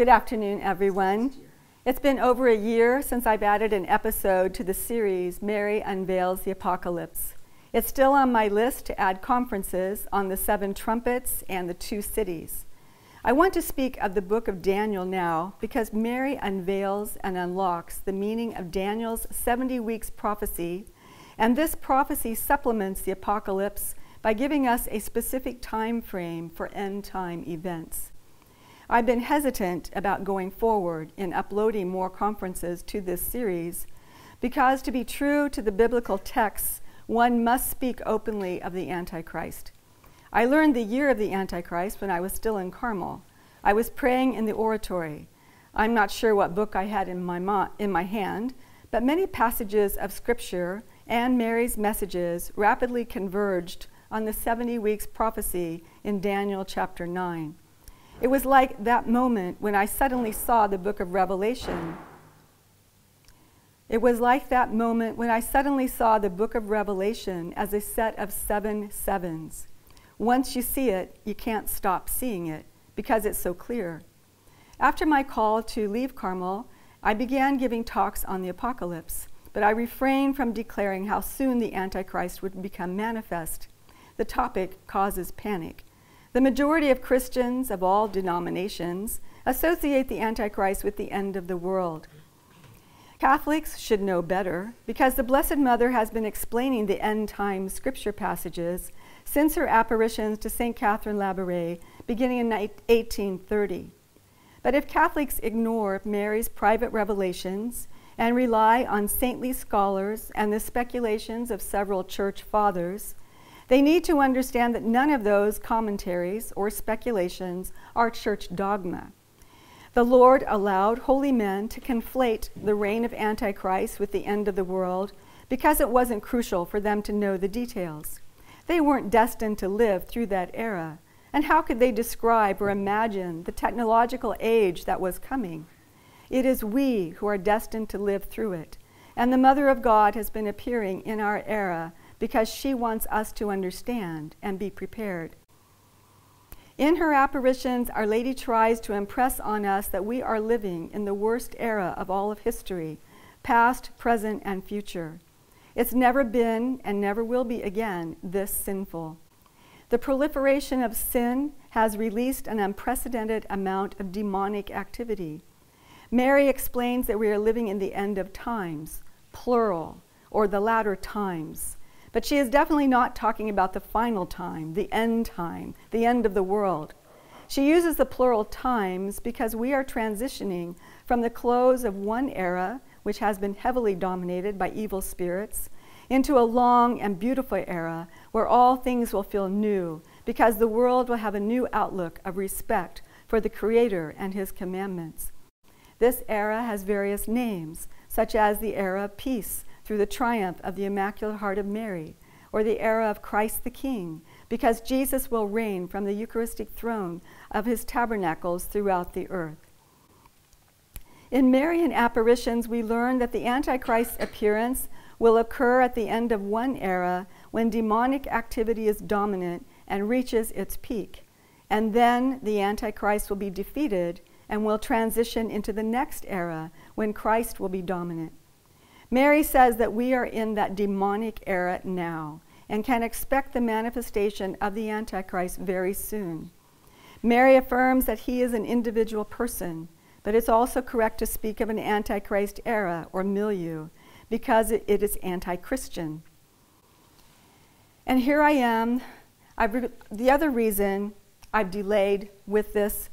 Good afternoon, everyone. It's been over a year since I've added an episode to the series Mary Unveils the Apocalypse. It's still on my list to add conferences on the seven trumpets and the two cities. I want to speak of the book of Daniel now because Mary unveils and unlocks the meaning of Daniel's 70 weeks prophecy, and this prophecy supplements the apocalypse by giving us a specific time frame for end time events. I've been hesitant about going forward in uploading more conferences to this series because to be true to the biblical texts, one must speak openly of the Antichrist. I learned the year of the Antichrist when I was still in Carmel. I was praying in the oratory. I'm not sure what book I had in my, in my hand, but many passages of Scripture and Mary's messages rapidly converged on the 70 weeks prophecy in Daniel chapter 9. It was like that moment when I suddenly saw the book of Revelation. It was like that moment when I suddenly saw the book of Revelation as a set of seven sevens. Once you see it, you can't stop seeing it because it's so clear. After my call to leave Carmel, I began giving talks on the apocalypse, but I refrained from declaring how soon the Antichrist would become manifest. The topic causes panic. The majority of Christians of all denominations associate the Antichrist with the end of the world. Catholics should know better because the Blessed Mother has been explaining the end time scripture passages since her apparitions to St. Catherine Labouré beginning in 1830. But if Catholics ignore Mary's private revelations and rely on saintly scholars and the speculations of several church fathers, they need to understand that none of those commentaries or speculations are church dogma. The Lord allowed holy men to conflate the reign of Antichrist with the end of the world because it wasn't crucial for them to know the details. They weren't destined to live through that era. And how could they describe or imagine the technological age that was coming? It is we who are destined to live through it. And the Mother of God has been appearing in our era because she wants us to understand and be prepared. In her apparitions, Our Lady tries to impress on us that we are living in the worst era of all of history, past, present, and future. It's never been and never will be again this sinful. The proliferation of sin has released an unprecedented amount of demonic activity. Mary explains that we are living in the end of times, plural, or the latter times. But she is definitely not talking about the final time, the end time, the end of the world. She uses the plural times because we are transitioning from the close of one era, which has been heavily dominated by evil spirits, into a long and beautiful era where all things will feel new because the world will have a new outlook of respect for the Creator and His commandments. This era has various names, such as the era of peace, through the triumph of the Immaculate Heart of Mary, or the era of Christ the King, because Jesus will reign from the Eucharistic throne of his tabernacles throughout the earth. In Marian apparitions, we learn that the Antichrist's appearance will occur at the end of one era when demonic activity is dominant and reaches its peak. And then the Antichrist will be defeated and will transition into the next era when Christ will be dominant. Mary says that we are in that demonic era now and can expect the manifestation of the Antichrist very soon. Mary affirms that he is an individual person, but it's also correct to speak of an Antichrist era or milieu because it is anti Christian. And here I am. I've, the other reason I've delayed with this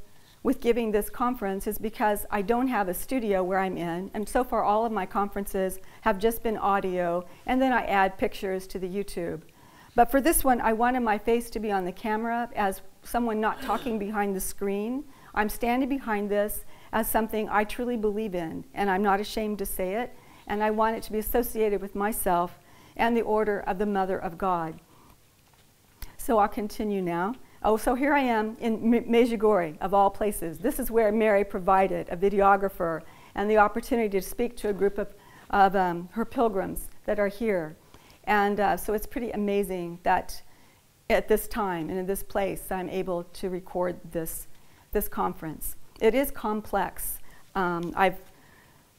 with giving this conference is because I don't have a studio where I'm in, and so far all of my conferences have just been audio, and then I add pictures to the YouTube. But for this one, I wanted my face to be on the camera as someone not talking behind the screen. I'm standing behind this as something I truly believe in, and I'm not ashamed to say it, and I want it to be associated with myself and the order of the Mother of God. So I'll continue now. Oh, so here I am in Medjugorje, of all places. This is where Mary provided a videographer and the opportunity to speak to a group of, of um, her pilgrims that are here. And uh, so it's pretty amazing that at this time and in this place I'm able to record this, this conference. it is complex. Um, I've,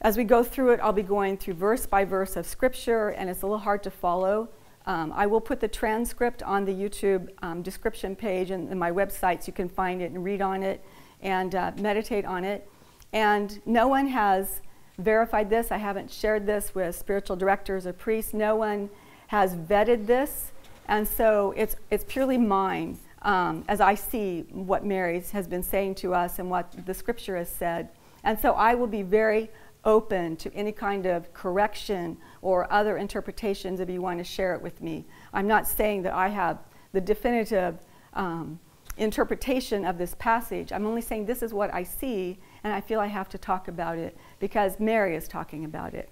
as we go through it, I'll be going through verse by verse of scripture, and it's a little hard to follow. Um, I will put the transcript on the YouTube um, description page and, and, my website so you can find it and read on it and uh, meditate on it. And no one has verified this. I haven't shared this with spiritual directors or priests. No one has vetted this. And so it's, it's purely mine um, as I see what Mary has been saying to us and what the scripture has said. And so I will be very open to any kind of correction or other interpretations if you want to share it with me. I'm not saying that I have the definitive um, interpretation of this passage. I'm only saying this is what I see, and I feel I have to talk about it because Mary is talking about it.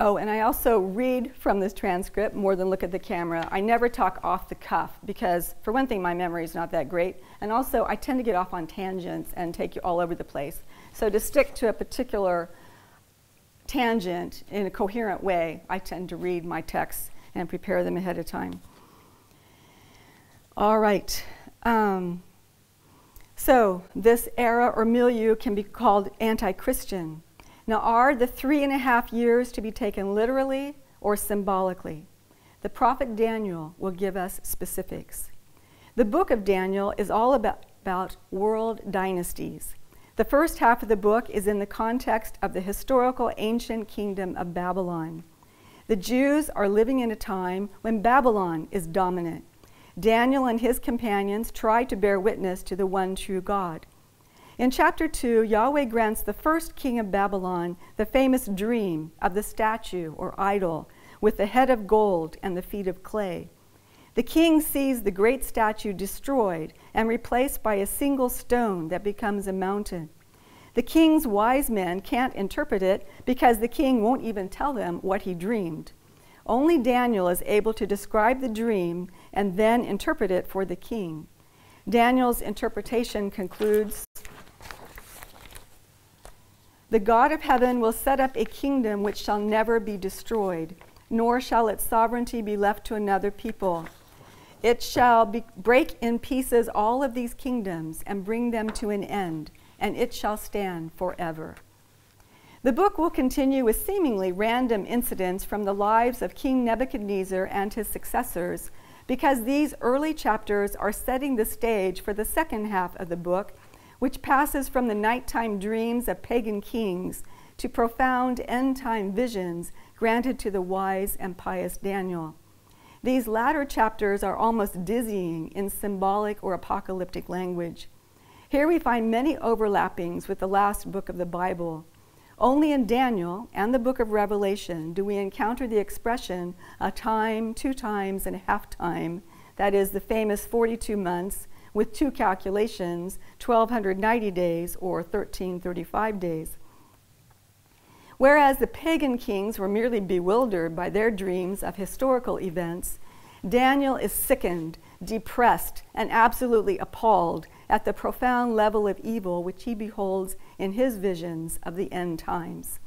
Oh, and I also read from this transcript more than look at the camera. I never talk off the cuff because, for one thing, my memory is not that great. And also, I tend to get off on tangents and take you all over the place. So, to stick to a particular tangent in a coherent way, I tend to read my texts and prepare them ahead of time. All right. Um, so, this era or milieu can be called anti Christian. Now, are the three and a half years to be taken literally or symbolically? The prophet Daniel will give us specifics. The book of Daniel is all about, about world dynasties. The first half of the book is in the context of the historical ancient kingdom of Babylon. The Jews are living in a time when Babylon is dominant. Daniel and his companions try to bear witness to the one true God. In chapter 2, Yahweh grants the first king of Babylon the famous dream of the statue or idol with the head of gold and the feet of clay. The king sees the great statue destroyed and replaced by a single stone that becomes a mountain. The king's wise men can't interpret it because the king won't even tell them what he dreamed. Only Daniel is able to describe the dream and then interpret it for the king. Daniel's interpretation concludes the God of heaven will set up a kingdom which shall never be destroyed, nor shall its sovereignty be left to another people. It shall be, break in pieces all of these kingdoms and bring them to an end, and it shall stand forever. The book will continue with seemingly random incidents from the lives of King Nebuchadnezzar and his successors, because these early chapters are setting the stage for the second half of the book which passes from the nighttime dreams of pagan kings to profound end time visions granted to the wise and pious Daniel. These latter chapters are almost dizzying in symbolic or apocalyptic language. Here we find many overlappings with the last book of the Bible. Only in Daniel and the book of Revelation do we encounter the expression a time, two times, and a half time, that is, the famous 42 months with two calculations 1290 days or 1335 days. Whereas the pagan kings were merely bewildered by their dreams of historical events, Daniel is sickened, depressed, and absolutely appalled at the profound level of evil which he beholds in his visions of the end times.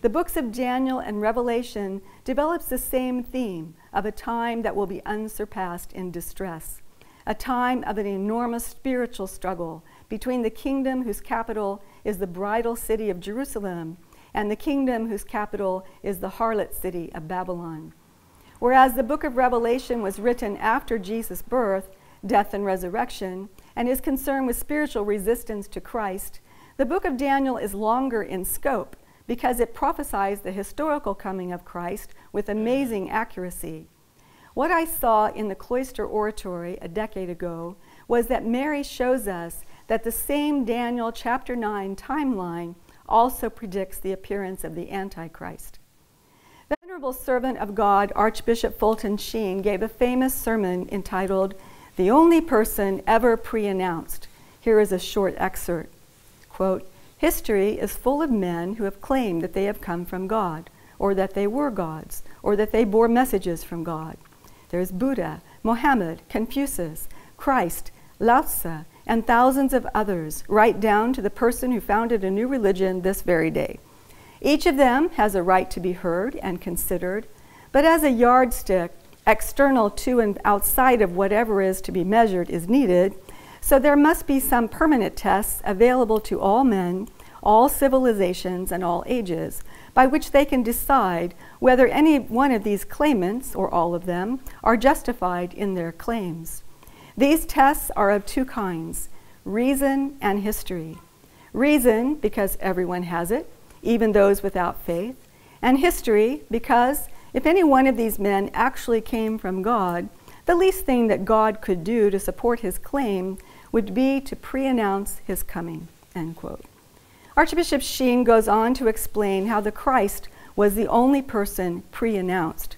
The books of Daniel and Revelation develops the same theme of a time that will be unsurpassed in distress a time of an enormous spiritual struggle between the kingdom whose capital is the bridal city of Jerusalem and the kingdom whose capital is the harlot city of Babylon. Whereas the book of Revelation was written after Jesus' birth, death, and resurrection, and is concerned with spiritual resistance to Christ, the book of Daniel is longer in scope because it prophesies the historical coming of Christ with amazing accuracy. What I saw in the cloister oratory a decade ago was that Mary shows us that the same Daniel chapter 9 timeline also predicts the appearance of the Antichrist. The venerable servant of God, Archbishop Fulton Sheen, gave a famous sermon entitled, The Only Person Ever Pre Announced. Here is a short excerpt. Quote, History is full of men who have claimed that they have come from God, or that they were gods, or that they bore messages from God. There's Buddha, Mohammed, Confucius, Christ, Lao Tzu, and thousands of others, right down to the person who founded a new religion this very day. Each of them has a right to be heard and considered, but as a yardstick, external to and outside of whatever is to be measured is needed, So there must be some permanent tests available to all men, all civilizations, and all ages, by which they can decide whether any one of these claimants, or all of them, are justified in their claims. These tests are of two kinds reason and history. Reason, because everyone has it, even those without faith, and history, because if any one of these men actually came from God, the least thing that God could do to support his claim would be to pre announce his coming. End quote. Archbishop Sheen goes on to explain how the Christ was the only person pre announced.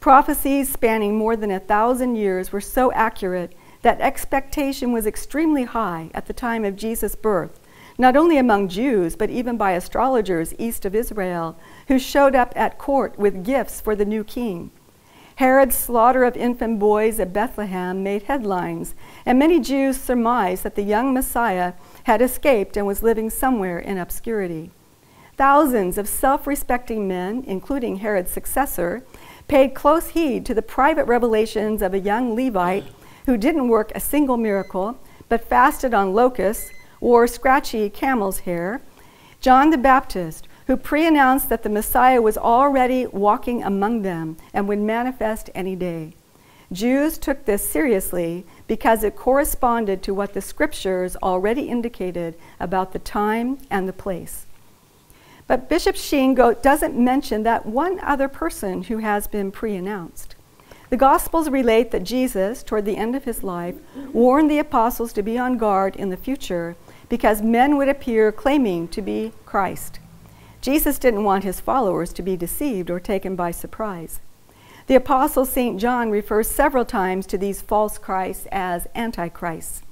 Prophecies spanning more than a thousand years were so accurate that expectation was extremely high at the time of Jesus' birth, not only among Jews, but even by astrologers east of Israel, who showed up at court with gifts for the new king. Herod's slaughter of infant boys at Bethlehem made headlines, and many Jews surmised that the young Messiah had escaped and was living somewhere in obscurity. Thousands of self respecting men, including Herod's successor, paid close heed to the private revelations of a young Levite who didn't work a single miracle, but fasted on locusts, wore scratchy camel's hair, John the Baptist, who pre announced that the Messiah was already walking among them and would manifest any day. Jews took this seriously because it corresponded to what the scriptures already indicated about the time and the place. But Bishop Sheen doesn't mention that one other person who has been pre announced. The Gospels relate that Jesus, toward the end of his life, warned the apostles to be on guard in the future because men would appear claiming to be Christ. Jesus didn't want his followers to be deceived or taken by surprise. The Apostle St. John refers several times to these false Christs as antichrists.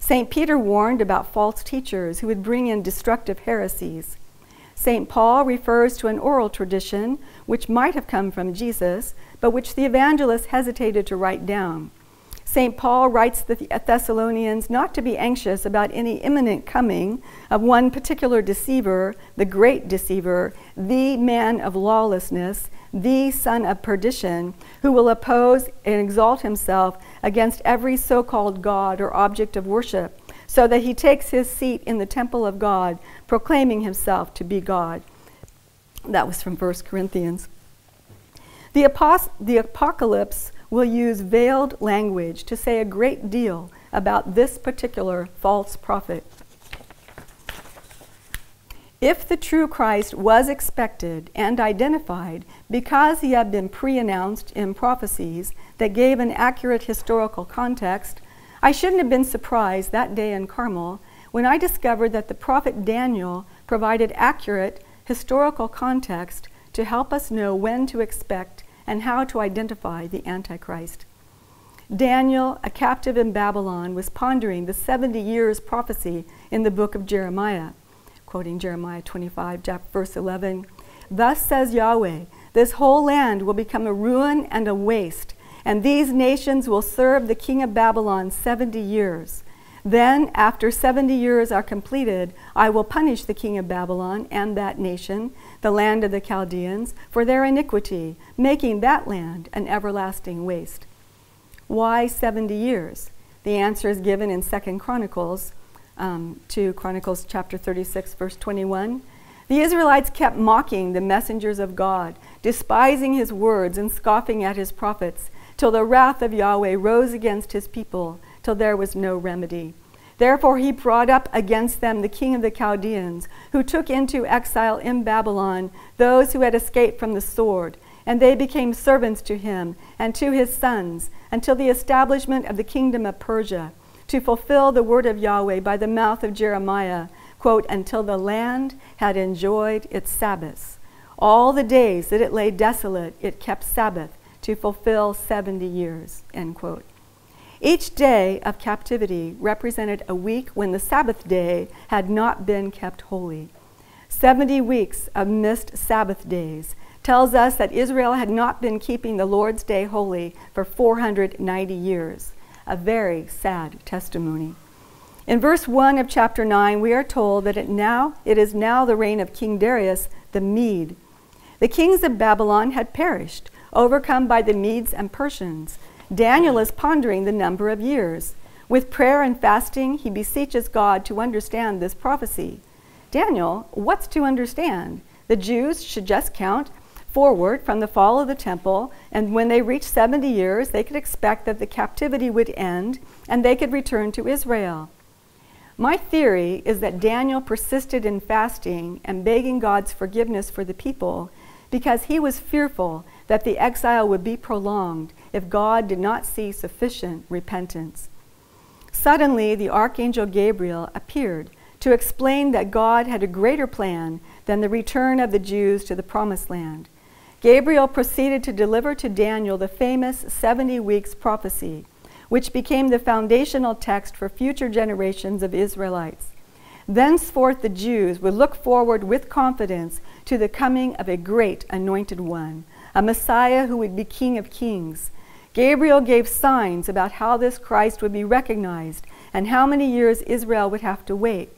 St. Peter warned about false teachers who would bring in destructive heresies. St. Paul refers to an oral tradition which might have come from Jesus, but which the evangelist hesitated to write down. St. Paul writes the Thessalonians not to be anxious about any imminent coming of one particular deceiver, the great deceiver, the man of lawlessness, the son of perdition, who will oppose and exalt himself against every so called God or object of worship, so that he takes his seat in the temple of God, proclaiming himself to be God. That was from 1 Corinthians. The, apos- the apocalypse will use veiled language to say a great deal about this particular false prophet. If the true Christ was expected and identified because he had been pre announced in prophecies that gave an accurate historical context, I shouldn't have been surprised that day in Carmel when I discovered that the prophet Daniel provided accurate historical context to help us know when to expect and how to identify the Antichrist. Daniel, a captive in Babylon, was pondering the 70 years prophecy in the book of Jeremiah, quoting Jeremiah 25, verse 11. Thus says Yahweh, this whole land will become a ruin and a waste, and these nations will serve the king of Babylon 70 years. Then, after 70 years are completed, I will punish the king of Babylon and that nation, the land of the Chaldeans, for their iniquity, making that land an everlasting waste. Why 70 years? The answer is given in 2 Chronicles, um, 2 Chronicles chapter 36, verse 21. The Israelites kept mocking the messengers of God, despising his words and scoffing at his prophets, till the wrath of Yahweh rose against his people till there was no remedy. Therefore, he brought up against them the king of the Chaldeans, who took into exile in Babylon those who had escaped from the sword, and they became servants to him and to his sons until the establishment of the kingdom of Persia, to fulfill the word of Yahweh by the mouth of Jeremiah, quote, until the land had enjoyed its Sabbaths. All the days that it lay desolate, it kept Sabbath to fulfill 70 years, end quote. Each day of captivity represented a week when the Sabbath day had not been kept holy. 70 weeks of missed Sabbath days tells us that Israel had not been keeping the Lord's day holy for 490 years. A very sad testimony. In verse 1 of chapter 9, we are told that it now it is now the reign of King Darius the Mede. The kings of Babylon had perished, overcome by the Medes and Persians. Daniel is pondering the number of years. With prayer and fasting, he beseeches God to understand this prophecy. Daniel, what's to understand? The Jews should just count forward from the fall of the temple, and when they reached 70 years, they could expect that the captivity would end and they could return to Israel. My theory is that Daniel persisted in fasting and begging God's forgiveness for the people because he was fearful that the exile would be prolonged if God did not see sufficient repentance. Suddenly, the archangel Gabriel appeared to explain that God had a greater plan than the return of the Jews to the promised land. Gabriel proceeded to deliver to Daniel the famous 70 weeks prophecy, which became the foundational text for future generations of Israelites. Thenceforth, the Jews would look forward with confidence to the coming of a great anointed one, a Messiah who would be King of kings Gabriel gave signs about how this Christ would be recognized and how many years Israel would have to wait.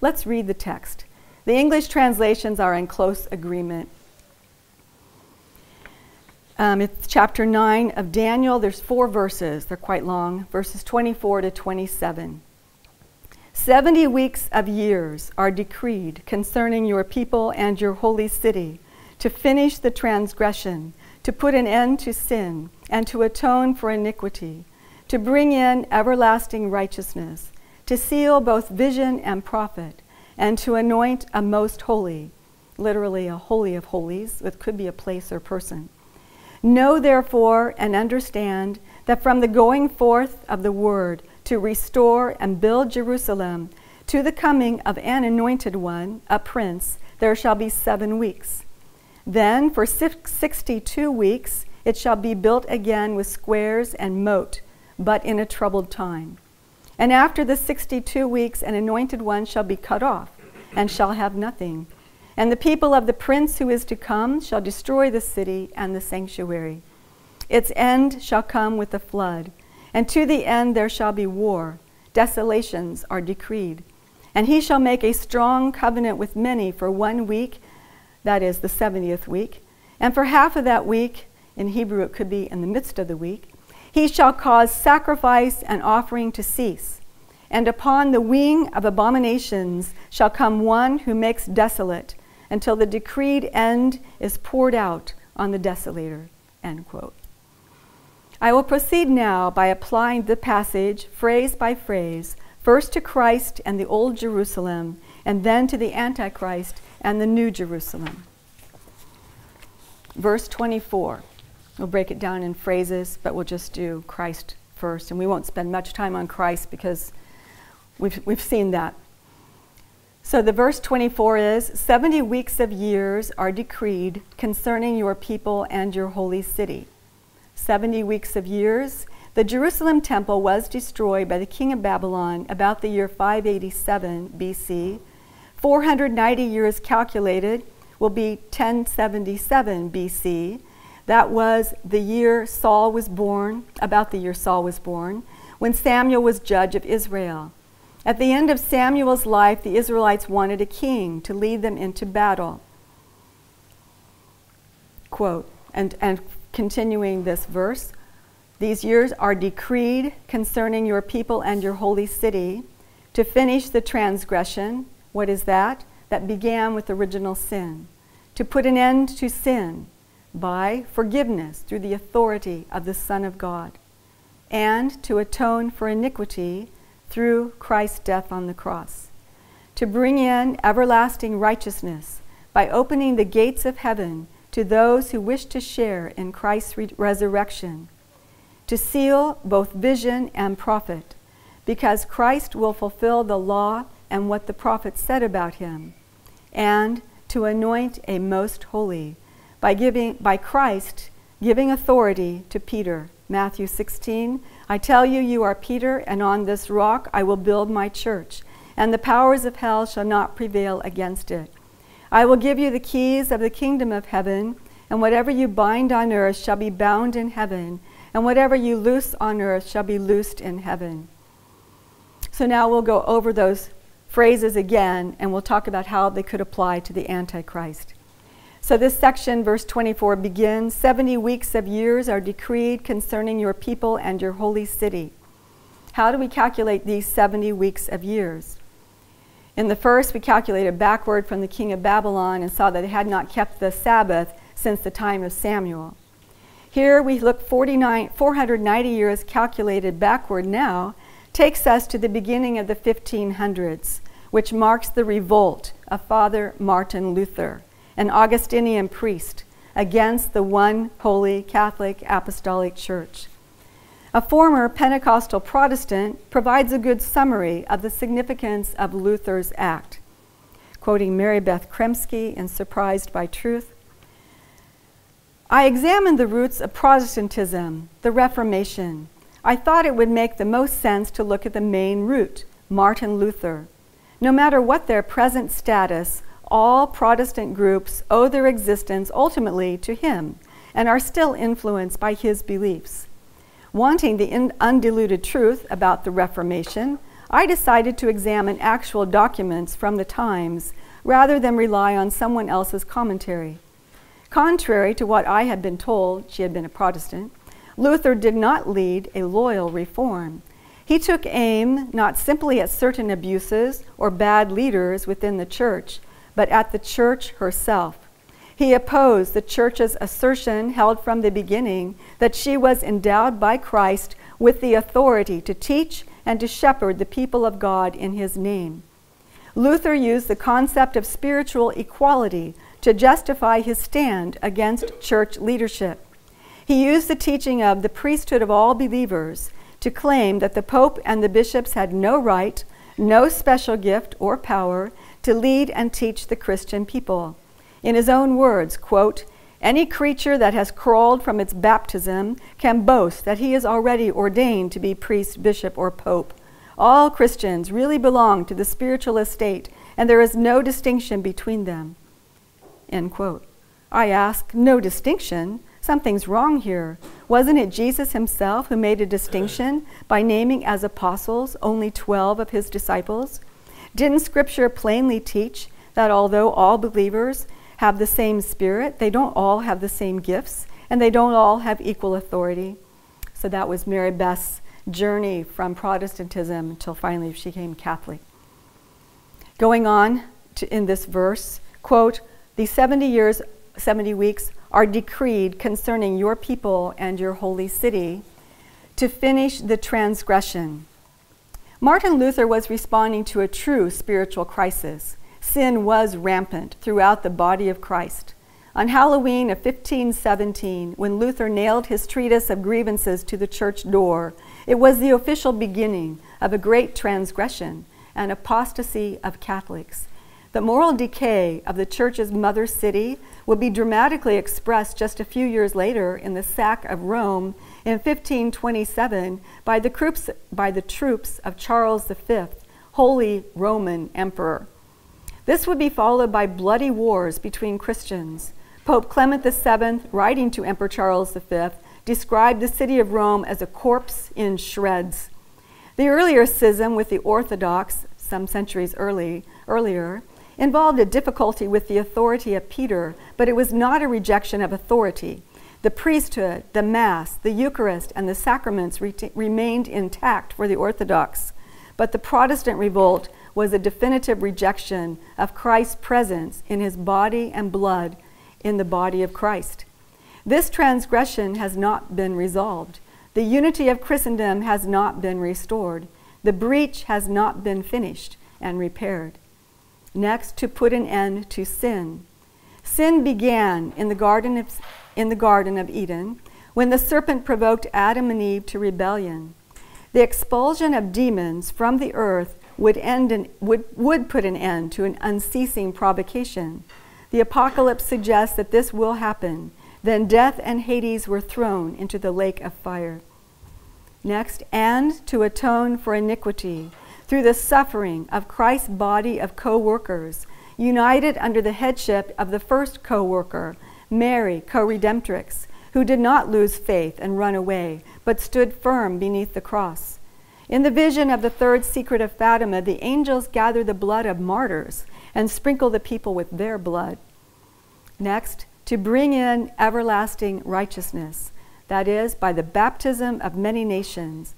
Let's read the text. The English translations are in close agreement. Um, it's chapter 9 of Daniel. There's four verses. They're quite long, verses 24 to 27. Seventy weeks of years are decreed concerning your people and your holy city to finish the transgression, to put an end to sin and to atone for iniquity, to bring in everlasting righteousness, to seal both vision and prophet, and to anoint a most holy, literally a holy of holies, it could be a place or person. Know therefore and understand that from the going forth of the word to restore and build Jerusalem to the coming of an anointed one, a prince, there shall be seven weeks. Then for sixty two weeks it shall be built again with squares and moat, but in a troubled time. And after the sixty two weeks, an anointed one shall be cut off, and shall have nothing. And the people of the prince who is to come shall destroy the city and the sanctuary. Its end shall come with the flood, and to the end there shall be war. Desolations are decreed. And he shall make a strong covenant with many for one week, that is the 70th week. And for half of that week, in Hebrew, it could be in the midst of the week. He shall cause sacrifice and offering to cease. And upon the wing of abominations shall come one who makes desolate until the decreed end is poured out on the desolator. End quote. I will proceed now by applying the passage phrase by phrase, first to Christ and the Old Jerusalem, and then to the Antichrist and the New Jerusalem. Verse 24. We'll break it down in phrases, but we'll just do Christ first. And we won't spend much time on Christ because we've, we've seen that. So the verse 24 is 70 weeks of years are decreed concerning your people and your holy city. 70 weeks of years. The Jerusalem temple was destroyed by the king of Babylon about the year 587 BC. 490 years calculated will be 1077 BC. That was the year Saul was born, about the year Saul was born, when Samuel was judge of Israel. At the end of Samuel's life, the Israelites wanted a king to lead them into battle. Quote, and, and continuing this verse, these years are decreed concerning your people and your holy city to finish the transgression. What is that? That began with original sin. To put an end to sin by forgiveness through the authority of the Son of God, and to atone for iniquity through Christ's death on the cross, to bring in everlasting righteousness by opening the gates of heaven to those who wish to share in Christ's re- resurrection, to seal both vision and prophet, because Christ will fulfill the law and what the prophets said about him, and to anoint a most holy by, giving, by Christ giving authority to Peter. Matthew 16, I tell you, you are Peter, and on this rock I will build my church, and the powers of hell shall not prevail against it. I will give you the keys of the kingdom of heaven, and whatever you bind on earth shall be bound in heaven, and whatever you loose on earth shall be loosed in heaven. So now we'll go over those phrases again, and we'll talk about how they could apply to the Antichrist. So, this section, verse 24, begins 70 weeks of years are decreed concerning your people and your holy city. How do we calculate these 70 weeks of years? In the first, we calculated backward from the king of Babylon and saw that they had not kept the Sabbath since the time of Samuel. Here we look 49, 490 years calculated backward now, takes us to the beginning of the 1500s, which marks the revolt of Father Martin Luther, an Augustinian priest, against the one holy Catholic Apostolic Church. A former Pentecostal Protestant provides a good summary of the significance of Luther's act. Quoting Mary Beth Kremski in Surprised by Truth I examined the roots of Protestantism, the Reformation. I thought it would make the most sense to look at the main root, Martin Luther. No matter what their present status, all Protestant groups owe their existence ultimately to him and are still influenced by his beliefs. Wanting the undiluted truth about the Reformation, I decided to examine actual documents from the times rather than rely on someone else's commentary. Contrary to what I had been told, she had been a Protestant, Luther did not lead a loyal reform. He took aim not simply at certain abuses or bad leaders within the church, but at the church herself. He opposed the church's assertion, held from the beginning, that she was endowed by Christ with the authority to teach and to shepherd the people of God in his name. Luther used the concept of spiritual equality to justify his stand against church leadership. He used the teaching of the priesthood of all believers to claim that the Pope and the bishops had no right, no special gift or power to lead and teach the Christian people. In his own words, quote, any creature that has crawled from its baptism can boast that he is already ordained to be priest, bishop, or pope. All Christians really belong to the spiritual estate, and there is no distinction between them. End quote. I ask, no distinction? Something's wrong here. Wasn't it Jesus himself who made a distinction by naming as apostles only 12 of his disciples? Didn't Scripture plainly teach that although all believers have the same spirit, they don't all have the same gifts, and they don't all have equal authority. So that was Mary Beth's journey from Protestantism until finally she became Catholic. Going on to, in this verse, quote, the 70 years, 70 weeks are decreed concerning your people and your holy city to finish the transgression. Martin Luther was responding to a true spiritual crisis sin was rampant throughout the body of Christ. On Halloween of 1517, when Luther nailed his treatise of grievances to the church door, it was the official beginning of a great transgression and apostasy of Catholics. The moral decay of the church's mother city would be dramatically expressed just a few years later in the sack of Rome in 1527 by the, troops, by the troops of Charles V, Holy Roman Emperor. This would be followed by bloody wars between Christians. Pope Clement VII, writing to Emperor Charles V, described the city of Rome as a corpse in shreds. The earlier schism with the Orthodox, some centuries early, earlier, involved a difficulty with the authority of Peter, but it was not a rejection of authority. The priesthood, the Mass, the Eucharist, and the sacraments re remained intact for the Orthodox. But the Protestant revolt was a definitive rejection of Christ's presence in his body and blood in the body of Christ. This transgression has not been resolved. The unity of Christendom has not been restored. The breach has not been finished and repaired. Next, to put an end to sin. Sin began in the Garden of, in the Garden of Eden when the serpent provoked Adam and Eve to rebellion. The expulsion of demons from the earth would, end in, would, would put an end to an unceasing provocation. The apocalypse suggests that this will happen. Then death and Hades were thrown into the lake of fire. Next, and to atone for iniquity through the suffering of Christ's body of co workers, united under the headship of the first co worker, Mary, co redemptrix, who did not lose faith and run away, but stood firm beneath the cross. In the vision of the third secret of Fatima, the angels gather the blood of martyrs and sprinkle the people with their blood. Next, to bring in everlasting righteousness, that is, by the baptism of many nations.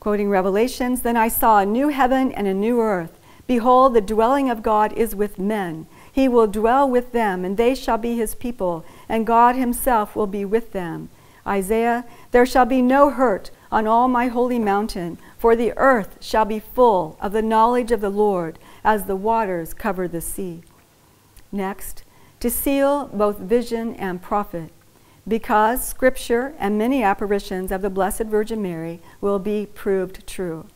Quoting Revelations, then I saw a new heaven and a new earth. Behold, the dwelling of God is with men. He will dwell with them, and they shall be his people, and God himself will be with them. Isaiah, there shall be no hurt on all my holy mountain, for the earth shall be full of the knowledge of the Lord as the waters cover the sea. Next, to seal both vision and prophet because Scripture and many apparitions of the Blessed Virgin Mary will be proved true,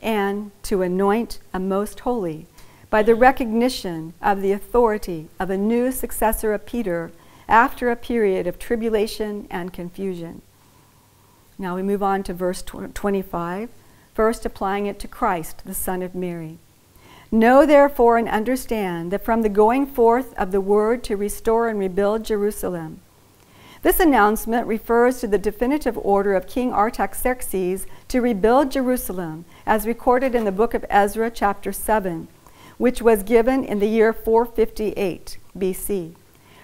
and to anoint a most holy by the recognition of the authority of a new successor of Peter after a period of tribulation and confusion. Now we move on to verse 25, first applying it to Christ, the Son of Mary. Know therefore and understand that from the going forth of the word to restore and rebuild Jerusalem, this announcement refers to the definitive order of King Artaxerxes to rebuild Jerusalem, as recorded in the book of Ezra, chapter 7, which was given in the year 458 BC.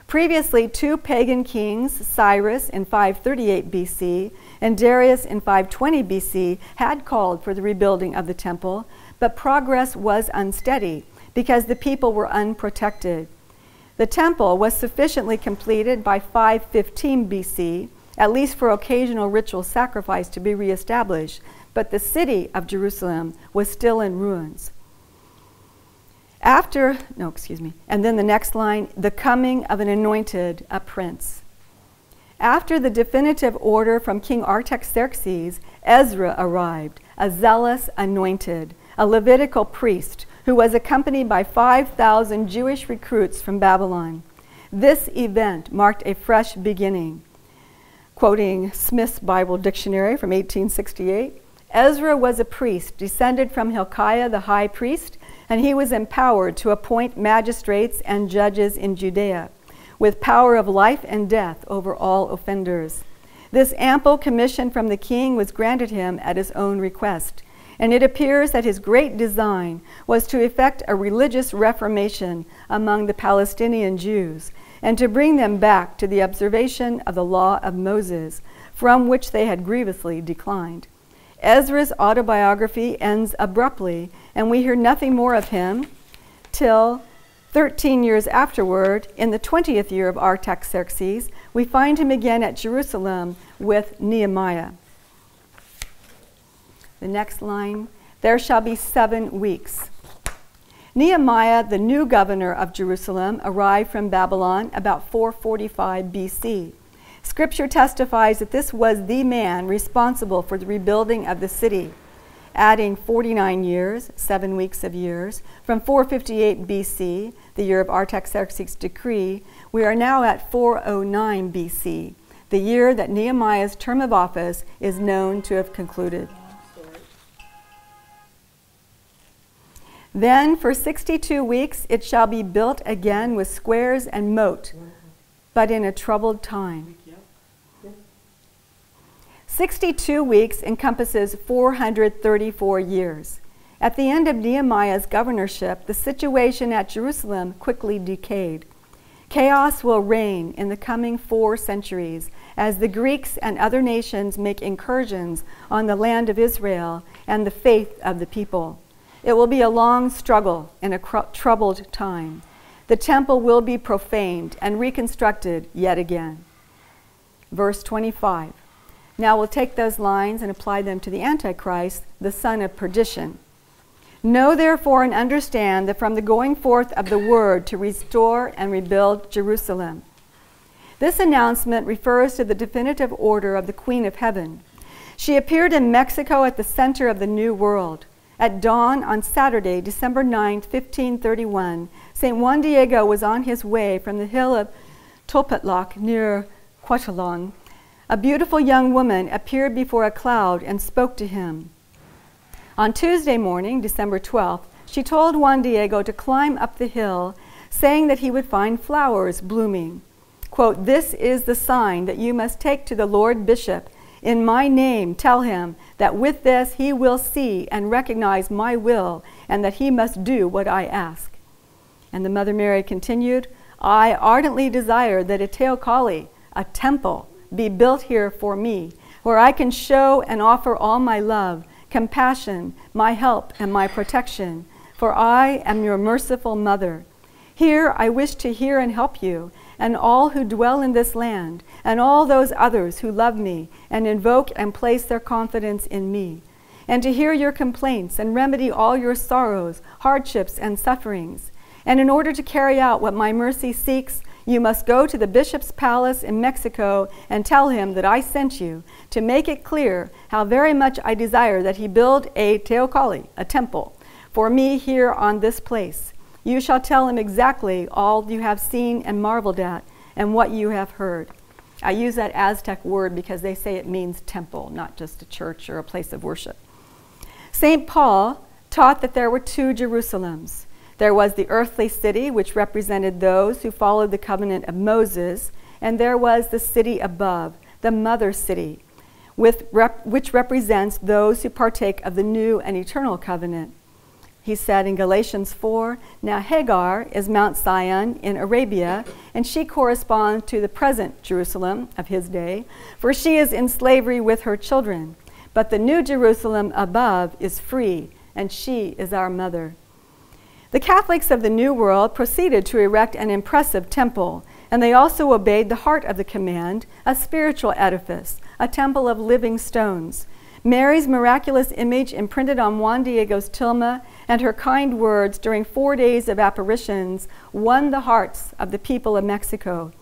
Previously, two pagan kings, Cyrus in 538 BC and Darius in 520 BC, had called for the rebuilding of the temple, but progress was unsteady because the people were unprotected. The temple was sufficiently completed by 515 BC, at least for occasional ritual sacrifice to be reestablished, but the city of Jerusalem was still in ruins. After, no, excuse me, and then the next line, the coming of an anointed, a prince. After the definitive order from King Artaxerxes, Ezra arrived, a zealous anointed, a Levitical priest who was accompanied by 5,000 Jewish recruits from Babylon. This event marked a fresh beginning. Quoting Smith's Bible Dictionary from 1868, Ezra was a priest descended from Hilkiah the high priest, and he was empowered to appoint magistrates and judges in Judea, with power of life and death over all offenders. This ample commission from the king was granted him at his own request and it appears that his great design was to effect a religious reformation among the Palestinian Jews and to bring them back to the observation of the law of Moses, from which they had grievously declined. Ezra's autobiography ends abruptly, and we hear nothing more of him till 13 years afterward, in the 20th year of Artaxerxes, we find him again at Jerusalem with Nehemiah. The next line there shall be seven weeks. Nehemiah, the new governor of Jerusalem, arrived from Babylon about 445 BC. Scripture testifies that this was the man responsible for the rebuilding of the city, adding 49 years, seven weeks of years. From 458 BC, the year of Artaxerxes' decree, we are now at 409 BC, the year that Nehemiah's term of office is known to have concluded. Then for 62 weeks it shall be built again with squares and moat, but in a troubled time. 62 weeks encompasses 434 years. At the end of Nehemiah's governorship, the situation at Jerusalem quickly decayed. Chaos will reign in the coming four centuries as the Greeks and other nations make incursions on the land of Israel and the faith of the people. It will be a long struggle and a troubled time. The temple will be profaned and reconstructed yet again. Verse 25. Now we'll take those lines and apply them to the Antichrist, the son of perdition. Know therefore and understand that from the going forth of the word to restore and rebuild Jerusalem. This announcement refers to the definitive order of the Queen of Heaven. She appeared in Mexico at the center of the New World. At dawn on Saturday, December 9, 1531, St. Juan Diego was on his way from the hill of Topetlac near Cuauhtlán. A beautiful young woman appeared before a cloud and spoke to him. On Tuesday morning, December 12th, she told Juan Diego to climb up the hill, saying that he would find flowers blooming. Quote, This is the sign that you must take to the Lord Bishop in my name, tell him that with this he will see and recognize my will, and that he must do what I ask. And the Mother Mary continued, I ardently desire that a teocalli, a temple, be built here for me, where I can show and offer all my love, compassion, my help, and my protection, for I am your merciful mother. Here I wish to hear and help you, and all who dwell in this land, and all those others who love me and invoke and place their confidence in me, and to hear your complaints and remedy all your sorrows, hardships, and sufferings. And in order to carry out what my mercy seeks, you must go to the bishop's palace in Mexico and tell him that I sent you to make it clear how very much I desire that he build a teocalli, a temple, for me here on this place. You shall tell him exactly all you have seen and marveled at and what you have heard. I use that Aztec word because they say it means temple, not just a church or a place of worship. St. Paul taught that there were two Jerusalems. There was the earthly city, which represented those who followed the covenant of Moses, and there was the city above, the mother city, rep- which represents those who partake of the new and eternal covenant. He said in Galatians 4 Now Hagar is Mount Zion in Arabia, and she corresponds to the present Jerusalem of his day, for she is in slavery with her children. But the new Jerusalem above is free, and she is our mother. The Catholics of the New World proceeded to erect an impressive temple, and they also obeyed the heart of the command, a spiritual edifice, a temple of living stones. Mary's miraculous image imprinted on Juan Diego's tilma and her kind words during four days of apparitions won the hearts of the people of Mexico.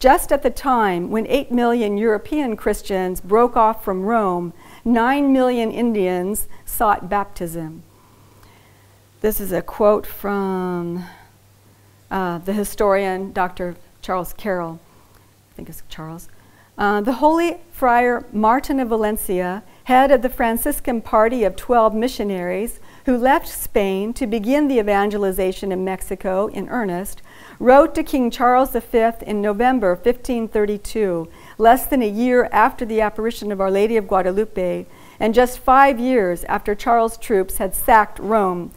Just at the time when 8 million European Christians broke off from Rome, 9 million Indians sought baptism. This is a quote from uh, the historian Dr. Charles Carroll. I think it's Charles. Uh, the Holy Friar Martin of Valencia, head of the Franciscan party of 12 missionaries who left Spain to begin the evangelization in Mexico in earnest, wrote to King Charles V in November 1532, less than a year after the apparition of Our Lady of Guadalupe, and just five years after Charles' troops had sacked Rome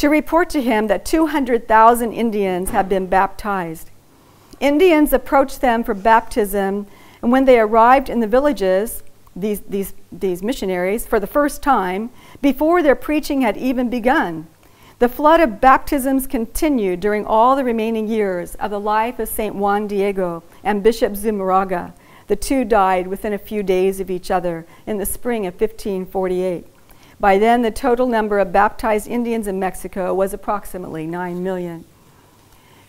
to report to him that 200,000 Indians had been baptized. Indians approached them for baptism, and when they arrived in the villages, these, these, these missionaries, for the first time, before their preaching had even begun, the flood of baptisms continued during all the remaining years of the life of St. Juan Diego and Bishop Zumarraga. The two died within a few days of each other in the spring of 1548. By then, the total number of baptized Indians in Mexico was approximately 9 million.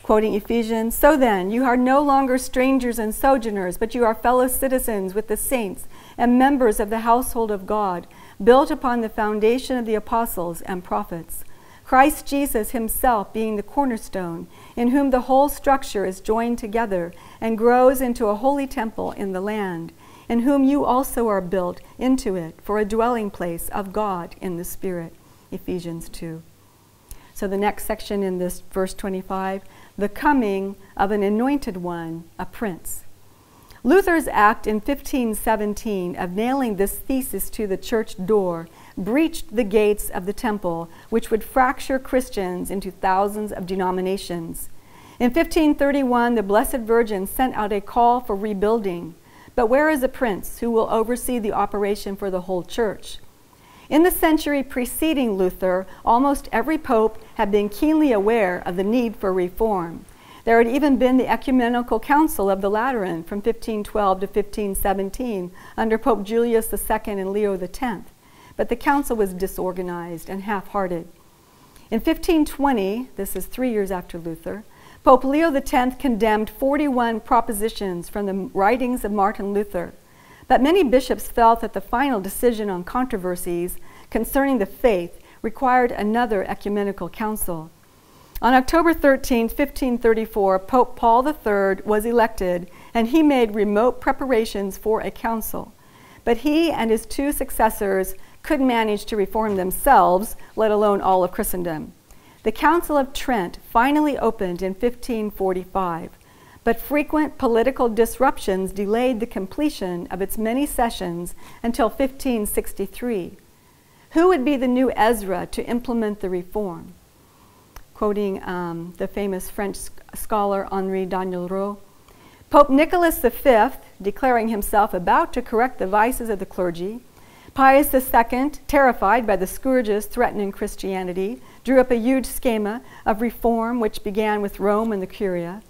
Quoting Ephesians, So then, you are no longer strangers and sojourners, but you are fellow citizens with the saints and members of the household of God, built upon the foundation of the apostles and prophets. Christ Jesus himself being the cornerstone, in whom the whole structure is joined together and grows into a holy temple in the land in whom you also are built into it for a dwelling place of God in the Spirit. Ephesians 2. So the next section in this verse 25 the coming of an anointed one, a prince. Luther's act in 1517 of nailing this thesis to the church door breached the gates of the temple, which would fracture Christians into thousands of denominations. In 1531, the Blessed Virgin sent out a call for rebuilding. But where is the prince who will oversee the operation for the whole church? In the century preceding Luther, almost every pope had been keenly aware of the need for reform. There had even been the Ecumenical Council of the Lateran from 1512 to 1517 under Pope Julius II and Leo X. But the council was disorganized and half hearted. In 1520, this is three years after Luther, Pope Leo X condemned 41 propositions from the writings of Martin Luther, but many bishops felt that the final decision on controversies concerning the faith required another ecumenical council. On October 13, 1534, Pope Paul III was elected and he made remote preparations for a council. But he and his two successors couldn't manage to reform themselves, let alone all of Christendom. The Council of Trent finally opened in 1545, but frequent political disruptions delayed the completion of its many sessions until 1563. Who would be the new Ezra to implement the reform? Quoting um, the famous French scholar Henri Daniel-Rops, Pope Nicholas V, declaring himself about to correct the vices of the clergy, Pius II, terrified by the scourges threatening Christianity, drew up a huge schema of reform which began with Rome and the Curia.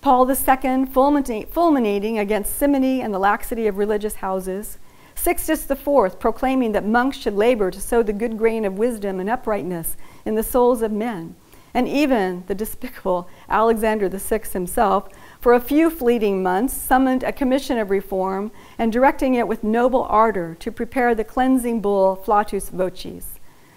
Paul II, fulminating against simony and the laxity of religious houses. Sixtus IV, proclaiming that monks should labor to sow the good grain of wisdom and uprightness in the souls of men. And even the despicable Alexander VI himself, for a few fleeting months, summoned a commission of reform and directing it with noble ardor to prepare the cleansing bull Flatus Vocis.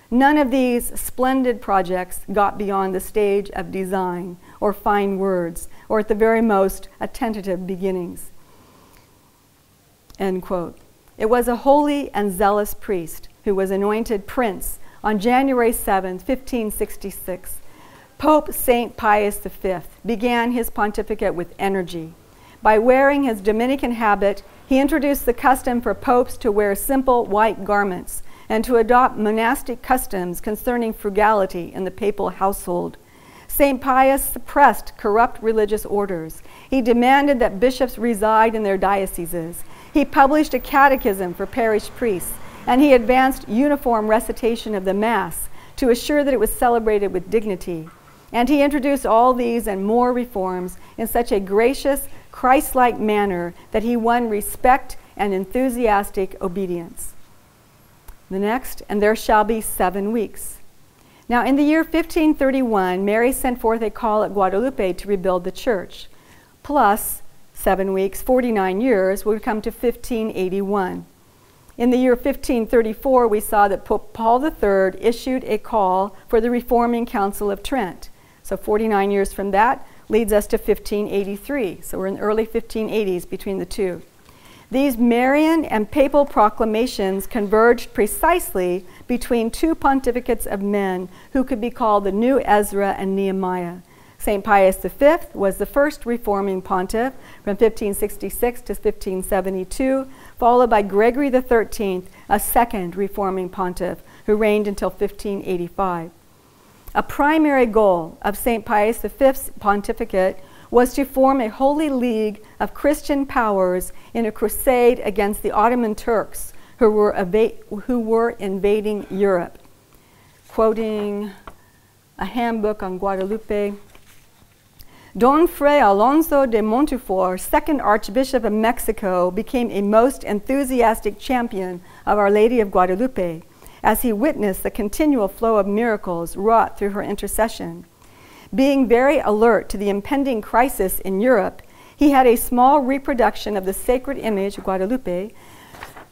None of these splendid projects got beyond the stage of design or fine words, or at the very most, a tentative beginnings. End quote. It was a holy and zealous priest who was anointed prince on January 7, 1566 Pope St. Pius V began his pontificate with energy. By wearing his Dominican habit, he introduced the custom for popes to wear simple white garments and to adopt monastic customs concerning frugality in the papal household. St. Pius suppressed corrupt religious orders. He demanded that bishops reside in their dioceses. He published a catechism for parish priests, and he advanced uniform recitation of the Mass to assure that it was celebrated with dignity. And he introduced all these and more reforms in such a gracious, Christ like manner that he won respect and enthusiastic obedience. The next, and there shall be seven weeks. Now, in the year 1531, Mary sent forth a call at Guadalupe to rebuild the church. Plus, seven weeks, 49 years, would come to 1581. In the year 1534, we saw that Pope Paul III issued a call for the Reforming Council of Trent. So 49 years from that leads us to 1583. So we're in the early 1580s between the two. These Marian and papal proclamations converged precisely between two pontificates of men who could be called the new Ezra and Nehemiah. St. Pius V was the first reforming pontiff from 1566 to 1572, followed by Gregory XIII, a second reforming pontiff who reigned until 1585. A primary goal of St. Pius V's pontificate was to form a holy league of Christian powers in a crusade against the Ottoman Turks who were, who were invading Europe. Quoting a handbook on Guadalupe, Don Fray Alonso de Montufar, second Archbishop of Mexico, became a most enthusiastic champion of Our Lady of Guadalupe as he witnessed the continual flow of miracles wrought through her intercession. Being very alert to the impending crisis in Europe, he had a small reproduction of the sacred image of Guadalupe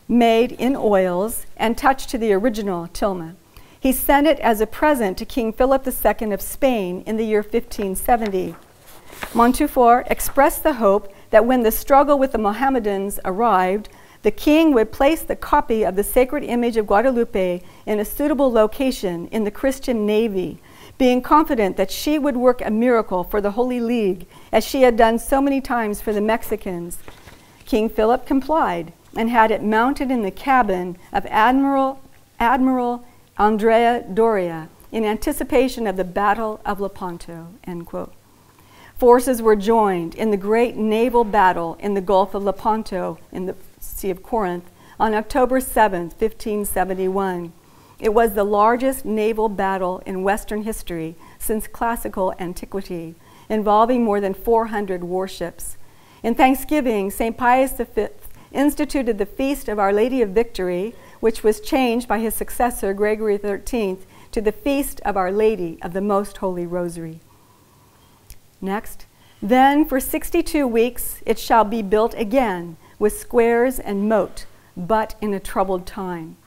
made in oils and touched to the original tilma. He sent it as a present to King Philip II of Spain in the year 1570. Montufar expressed the hope that when the struggle with the Mohammedans arrived, the king would place the copy of the sacred image of Guadalupe in a suitable location in the Christian navy, being confident that she would work a miracle for the Holy League, as she had done so many times for the Mexicans. King Philip complied and had it mounted in the cabin of Admiral, Admiral Andrea Doria in anticipation of the Battle of Lepanto. Forces were joined in the great naval battle in the Gulf of Lepanto in the Sea of Corinth on October 7, 1571. It was the largest naval battle in Western history since classical antiquity, involving more than 400 warships. In Thanksgiving, St. Pius V instituted the Feast of Our Lady of Victory, which was changed by his successor, Gregory XIII, to the Feast of Our Lady of the Most Holy Rosary. Next, then for 62 weeks it shall be built again with squares and moat, but in a troubled time.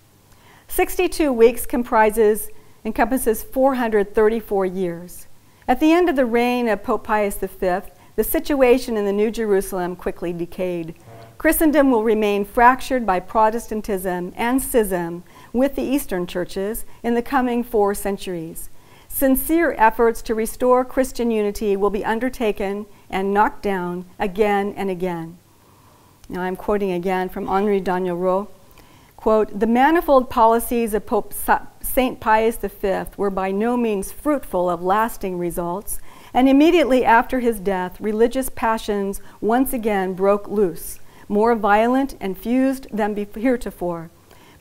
62 weeks comprises, encompasses 434 years. At the end of the reign of Pope Pius V, the situation in the New Jerusalem quickly decayed. Christendom will remain fractured by Protestantism and schism with the Eastern churches in the coming four centuries. Sincere efforts to restore Christian unity will be undertaken and knocked down again and again. Now I'm quoting again from Henri Daniel Dagnereau. Quote, the manifold policies of Pope St. Pius V were by no means fruitful of lasting results, and immediately after his death, religious passions once again broke loose, more violent and fused than heretofore.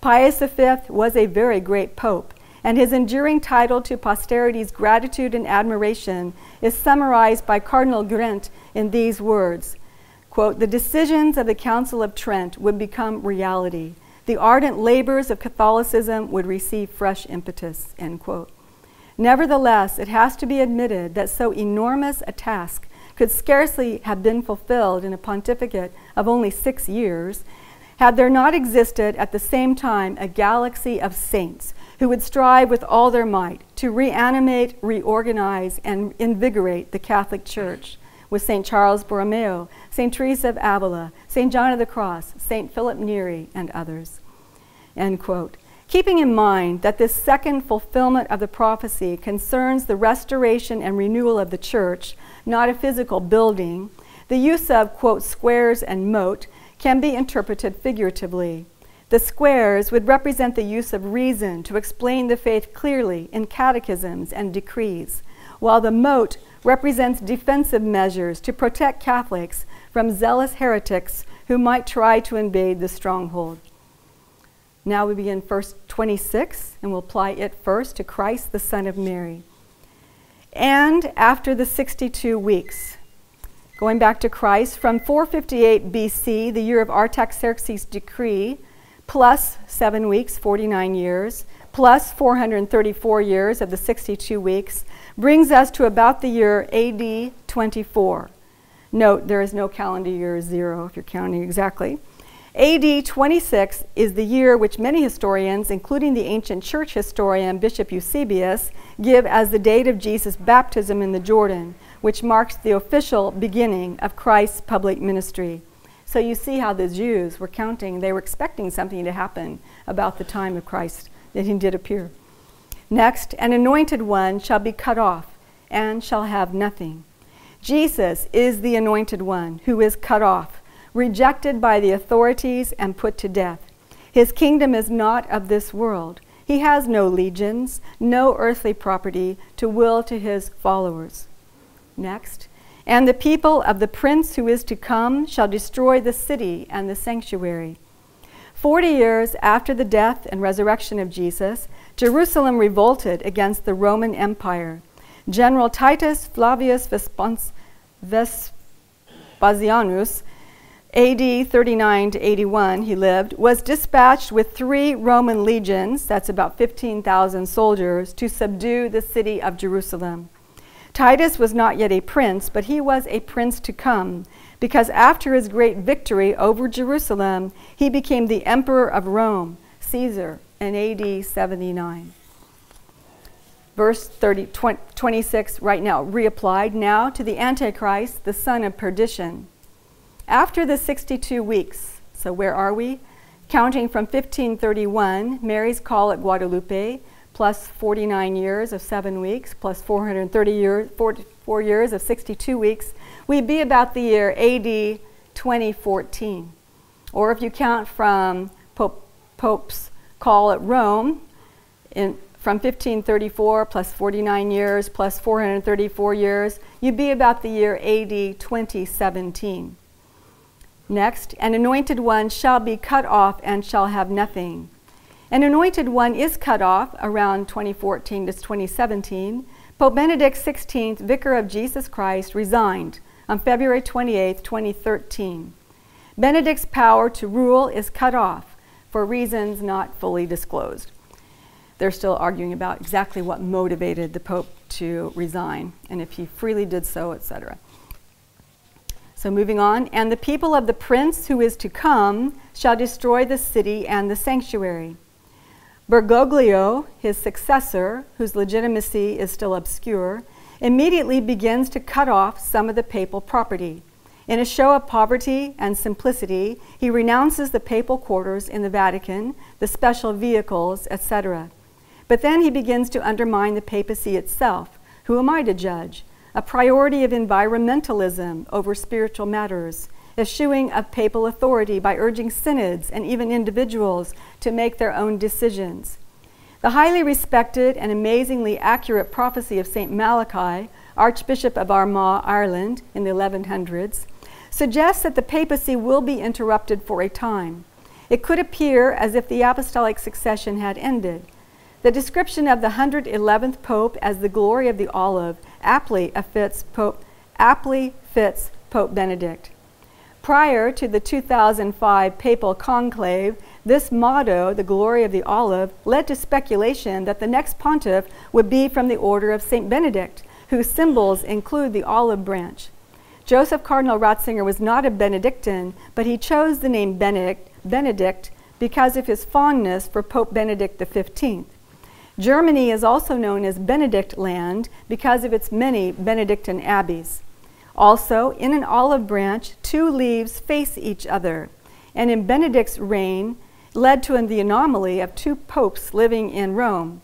Pius V was a very great pope, and his enduring title to posterity's gratitude and admiration is summarized by Cardinal Grente in these words quote, The decisions of the Council of Trent would become reality. The ardent labors of Catholicism would receive fresh impetus. End quote. Nevertheless, it has to be admitted that so enormous a task could scarcely have been fulfilled in a pontificate of only six years had there not existed at the same time a galaxy of saints who would strive with all their might to reanimate, reorganize, and invigorate the Catholic Church with St. Charles Borromeo, St. Teresa of Avila, St. John of the Cross, St. Philip Neri, and others. End quote. Keeping in mind that this second fulfillment of the prophecy concerns the restoration and renewal of the church, not a physical building, the use of, quote, squares and moat can be interpreted figuratively. The squares would represent the use of reason to explain the faith clearly in catechisms and decrees, while the moat represents defensive measures to protect Catholics from zealous heretics who might try to invade the stronghold. Now we begin verse 26, and we'll apply it first to Christ, the Son of Mary. And after the 62 weeks, going back to Christ, from 458 BC, the year of Artaxerxes' decree, plus seven weeks, 49 years, plus 434 years of the 62 weeks, brings us to about the year AD 24. Note, there is no calendar year zero if you're counting exactly. AD 26 is the year which many historians, including the ancient church historian Bishop Eusebius, give as the date of Jesus' baptism in the Jordan, which marks the official beginning of Christ's public ministry. So you see how the Jews were counting, they were expecting something to happen about the time of Christ that he did appear. Next, an anointed one shall be cut off and shall have nothing. Jesus is the anointed one who is cut off rejected by the authorities and put to death. His kingdom is not of this world. He has no legions, no earthly property to will to his followers. Next. And the people of the prince who is to come shall destroy the city and the sanctuary. Forty years after the death and resurrection of Jesus, Jerusalem revolted against the Roman Empire. General Titus Flavius Vespasianus AD 39 to 81, he lived, was dispatched with three Roman legions, that's about 15,000 soldiers, to subdue the city of Jerusalem. Titus was not yet a prince, but he was a prince to come, because after his great victory over Jerusalem, he became the emperor of Rome, Caesar, in AD 79. Verse 30, 20, 26, right now, reapplied now to the Antichrist, the son of perdition. After the 62 weeks, so where are we? Counting from 1531, Mary's call at Guadalupe, plus 49 years of seven weeks, plus 430 years, 44 years of 62 weeks, we'd be about the year AD 2014. Or if you count from Pope, Pope's call at Rome, in, from 1534 plus 49 years plus 434 years, you'd be about the year AD 2017. Next, an anointed one shall be cut off and shall have nothing. An anointed one is cut off around 2014 to 2017. Pope Benedict XVI, Vicar of Jesus Christ, resigned on February 28, 2013. Benedict's power to rule is cut off for reasons not fully disclosed. They're still arguing about exactly what motivated the Pope to resign and if he freely did so, etc. So moving on, and the people of the prince who is to come shall destroy the city and the sanctuary. Bergoglio, his successor, whose legitimacy is still obscure, immediately begins to cut off some of the papal property. In a show of poverty and simplicity, he renounces the papal quarters in the Vatican, the special vehicles, etc. But then he begins to undermine the papacy itself. Who am I to judge? a priority of environmentalism over spiritual matters, eschewing of papal authority by urging synods and even individuals to make their own decisions. The highly respected and amazingly accurate prophecy of St. Malachy, Archbishop of Armagh, Ireland, in the 1100s, suggests that the papacy will be interrupted for a time. it could appear as if the apostolic succession had ended. The description of the 111th Pope as the glory of the olive aptly fits Pope, aptly fits Pope Benedict. Prior to the 2005 papal conclave, this motto, the glory of the olive, led to speculation that the next pontiff would be from the order of St. Benedict, whose symbols include the olive branch. Joseph Cardinal Ratzinger was not a Benedictine, but he chose the name Benedict, Benedict because of his fondness for Pope Benedict XV. Germany is also known as Benedict land because of its many Benedictine abbeys. Also, in an olive branch, two leaves face each other, and in Benedict's reign led to the anomaly of two popes living in Rome.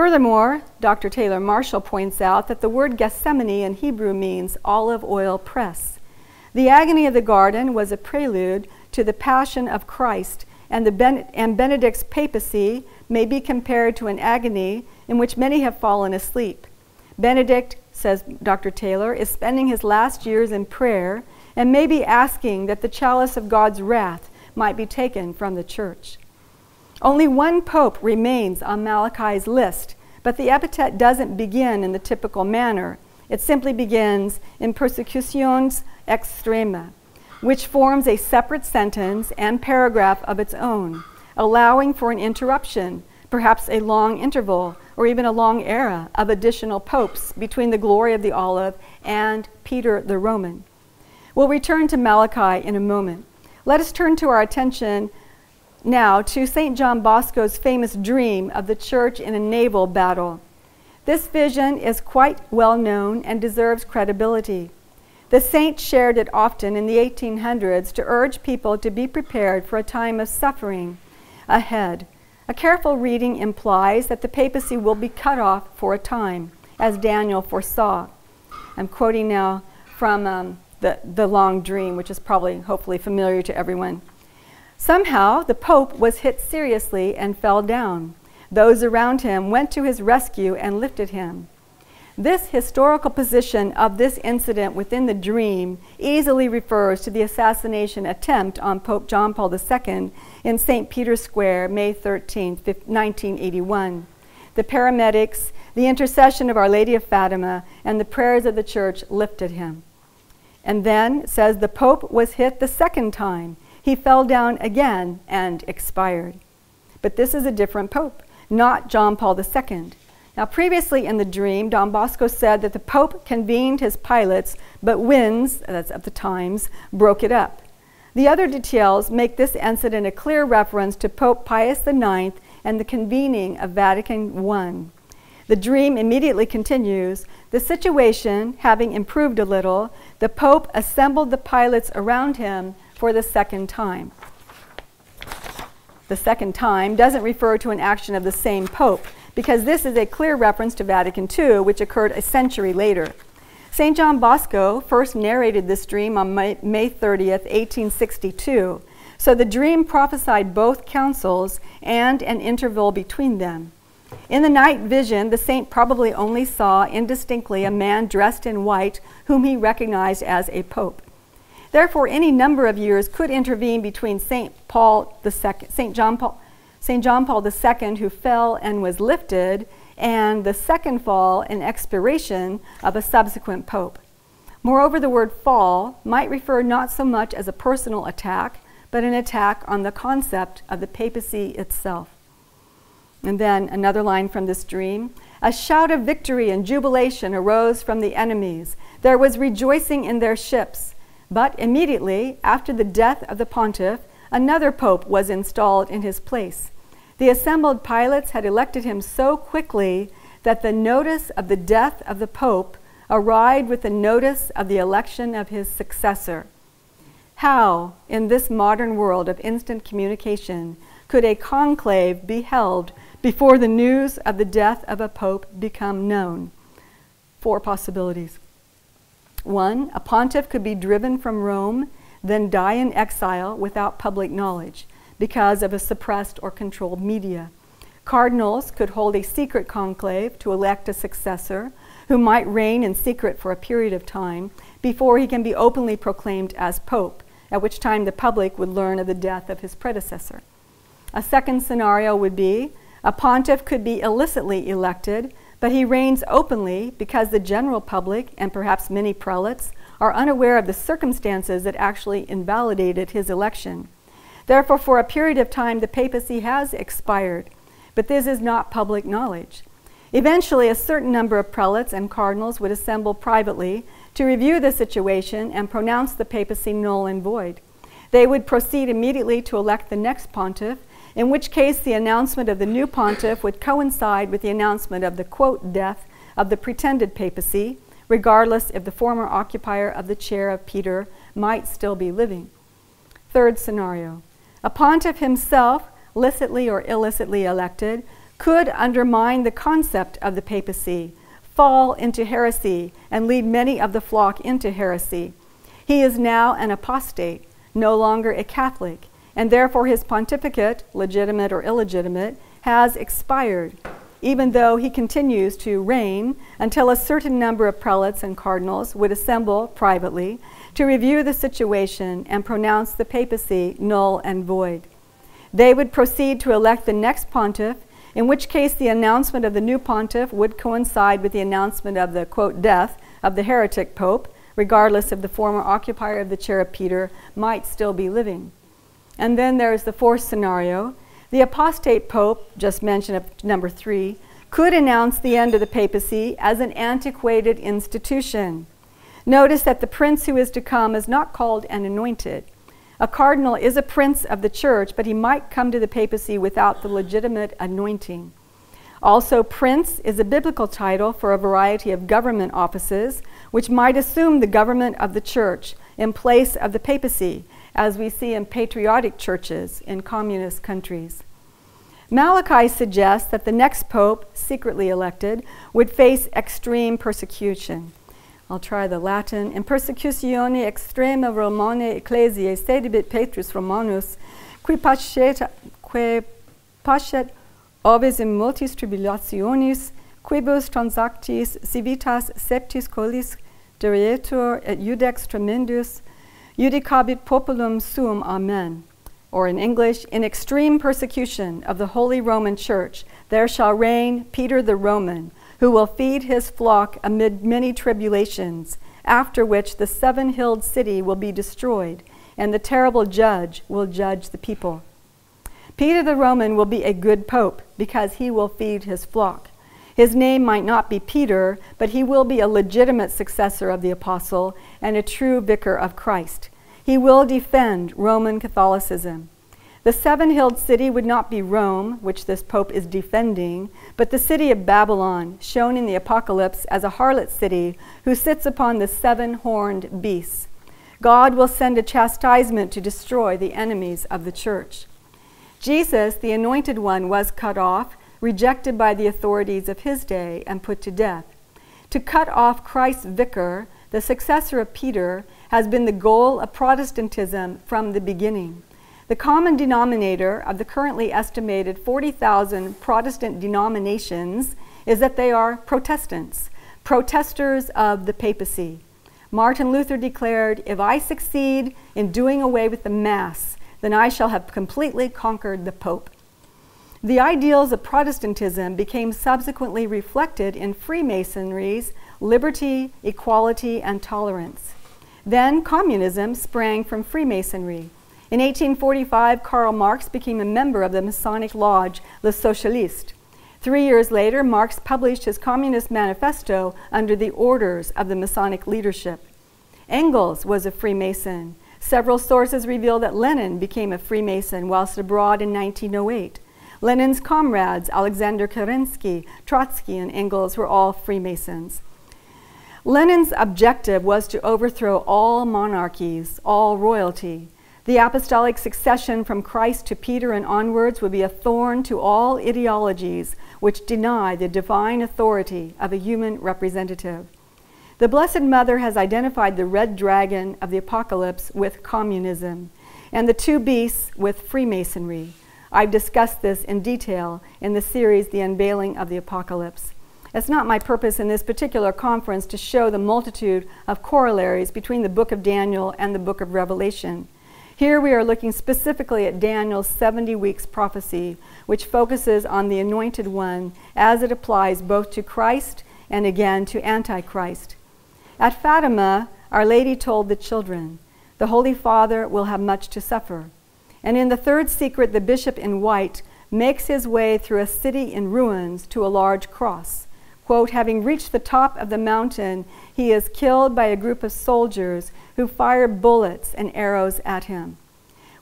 Furthermore, Dr. Taylor Marshall points out that the word Gethsemane in Hebrew means olive oil press. The agony of the garden was a prelude to the passion of Christ, and, the ben- and Benedict's papacy may be compared to an agony in which many have fallen asleep. Benedict, says Dr. Taylor, is spending his last years in prayer and may be asking that the chalice of God's wrath might be taken from the church. Only one pope remains on Malachy's list, but the epithet doesn't begin in the typical manner. It simply begins in persecutiones extrema, which forms a separate sentence and paragraph of its own, allowing for an interruption, perhaps a long interval, or even a long era of additional popes between the glory of the olive and Peter the Roman. We'll return to Malachi in a moment. Let us turn to our attention now to St. John Bosco's famous dream of the church in a naval battle. This vision is quite well known and deserves credibility. The saint shared it often in the 1800s to urge people to be prepared for a time of suffering ahead. A careful reading implies that the papacy will be cut off for a time, as Daniel foresaw. I'm quoting now from um, the, the long dream, which is probably, hopefully, familiar to everyone. Somehow, the Pope was hit seriously and fell down. Those around him went to his rescue and lifted him. This historical position of this incident within the dream easily refers to the assassination attempt on Pope John Paul II in St. Peter's Square, May 13, 1981. The paramedics, the intercession of Our Lady of Fatima, and the prayers of the church lifted him. And then, says the Pope was hit the second time he fell down again and expired. But this is a different pope, not John Paul II. Now, previously in the dream, Don Bosco said that the Pope convened his pilots, but winds, that's at the times, broke it up. The other details make this incident a clear reference to Pope Pius IX and the convening of Vatican I. The dream immediately continues. The situation having improved a little, the Pope assembled the pilots around him for the second time. The second time doesn't refer to an action of the same pope, because this is a clear reference to Vatican II, which occurred a century later. St. John Bosco first narrated this dream on May, May 30th, 1862. So the dream prophesied both councils and an interval between them. In the night vision, the saint probably only saw indistinctly a man dressed in white whom he recognized as a pope. Therefore, any number of years could intervene between St. Paul II, St. John Paul, St. John Paul II, who fell and was lifted, and the second fall and expiration of a subsequent pope. Moreover, the word fall might refer not so much as a personal attack, but an attack on the concept of the papacy itself. And then another line from this dream A shout of victory and jubilation arose from the enemies. There was rejoicing in their ships. But immediately after the death of the pontiff, another pope was installed in his place. The assembled pilots had elected him so quickly that the notice of the death of the pope arrived with the notice of the election of his successor. How, in this modern world of instant communication, could a conclave be held before the news of the death of a pope become known? Four possibilities. One, a pontiff could be driven from Rome, then die in exile without public knowledge because of a suppressed or controlled media. Cardinals could hold a secret conclave to elect a successor who might reign in secret for a period of time before he can be openly proclaimed as pope, at which time the public would learn of the death of his predecessor. A second scenario would be a pontiff could be illicitly elected, but he reigns openly because the general public, and perhaps many prelates, are unaware of the circumstances that actually invalidated his election. Therefore, for a period of time, the papacy has expired, but this is not public knowledge. Eventually, a certain number of prelates and cardinals would assemble privately to review the situation and pronounce the papacy null and void. They would proceed immediately to elect the next pontiff, in which case the announcement of the new pontiff would coincide with the announcement of the quote death of the pretended papacy, regardless if the former occupier of the chair of Peter might still be living. Third scenario a pontiff himself, licitly or illicitly elected, could undermine the concept of the papacy, fall into heresy, and lead many of the flock into heresy. He is now an apostate, no longer a Catholic, and therefore his pontificate, legitimate or illegitimate, has expired, even though he continues to reign until a certain number of prelates and cardinals would assemble privately to review the situation and pronounce the papacy null and void. They would proceed to elect the next pontiff, in which case the announcement of the new pontiff would coincide with the announcement of the quote death of the heretic pope, regardless if the former occupier of the chair of Peter might still be living. And then there's the fourth scenario. The apostate pope, just mentioned at number three, could announce the end of the papacy as an antiquated institution. Notice that the prince who is to come is not called an anointed. A cardinal is a prince of the church, but he might come to the papacy without the legitimate anointing. Also, prince is a biblical title for a variety of government offices, which might assume the government of the church in place of the papacy, as we see in patriotic churches in communist countries. Malachy suggests that the next pope, secretly elected, would face extreme persecution. I'll try the Latin. In persecutione extrema Romane ecclesiae sedibit Petrus Romanus, qui pascet, que pascet ovis in multis tribulationis, quibus transactis civitas septis colis derietur et judex tremendus, Judicabit populum suum, amen. Or in English, in extreme persecution of the Holy Roman Church, there shall reign Peter the Roman, who will feed his flock amid many tribulations, after which the seven hilled city will be destroyed, and the terrible judge will judge the people. Peter the Roman will be a good pope because he will feed his flock. His name might not be Peter, but he will be a legitimate successor of the apostle and a true vicar of Christ. He will defend Roman Catholicism. The seven hilled city would not be Rome, which this pope is defending, but the city of Babylon, shown in the Apocalypse as a harlot city who sits upon the seven horned beasts. God will send a chastisement to destroy the enemies of the church. Jesus, the anointed one, was cut off rejected by the authorities of his day and put to death. To cut off Christ's vicar, the successor of Peter, has been the goal of Protestantism from the beginning. The common denominator of the currently estimated 40,000 Protestant denominations is that they are Protestants, protesters of the papacy. Martin Luther declared, If I succeed in doing away with the Mass, then I shall have completely conquered the Pope. The ideals of Protestantism became subsequently reflected in Freemasonry's liberty, equality, and tolerance. Then communism sprang from Freemasonry. In 1845, Karl Marx became a member of the Masonic lodge Les Socialistes. Three years later, Marx published his Communist Manifesto under the orders of the Masonic leadership. Engels was a Freemason. Several sources reveal that Lenin became a Freemason whilst abroad in 1908. Lenin's comrades, Alexander Kerensky, Trotsky, and Engels, were all Freemasons. Lenin's objective was to overthrow all monarchies, all royalty. The apostolic succession from Christ to Peter and onwards would be a thorn to all ideologies which deny the divine authority of a human representative. The Blessed Mother has identified the red dragon of the apocalypse with communism and the two beasts with Freemasonry. I've discussed this in detail in the series, The Unveiling of the Apocalypse. It's not my purpose in this particular conference to show the multitude of corollaries between the book of Daniel and the book of Revelation. Here we are looking specifically at Daniel's 70 weeks prophecy, which focuses on the anointed one as it applies both to Christ and again to Antichrist. At Fatima, Our Lady told the children, The Holy Father will have much to suffer. And in the third secret, the bishop in white makes his way through a city in ruins to a large cross. Quote, having reached the top of the mountain, he is killed by a group of soldiers who fire bullets and arrows at him.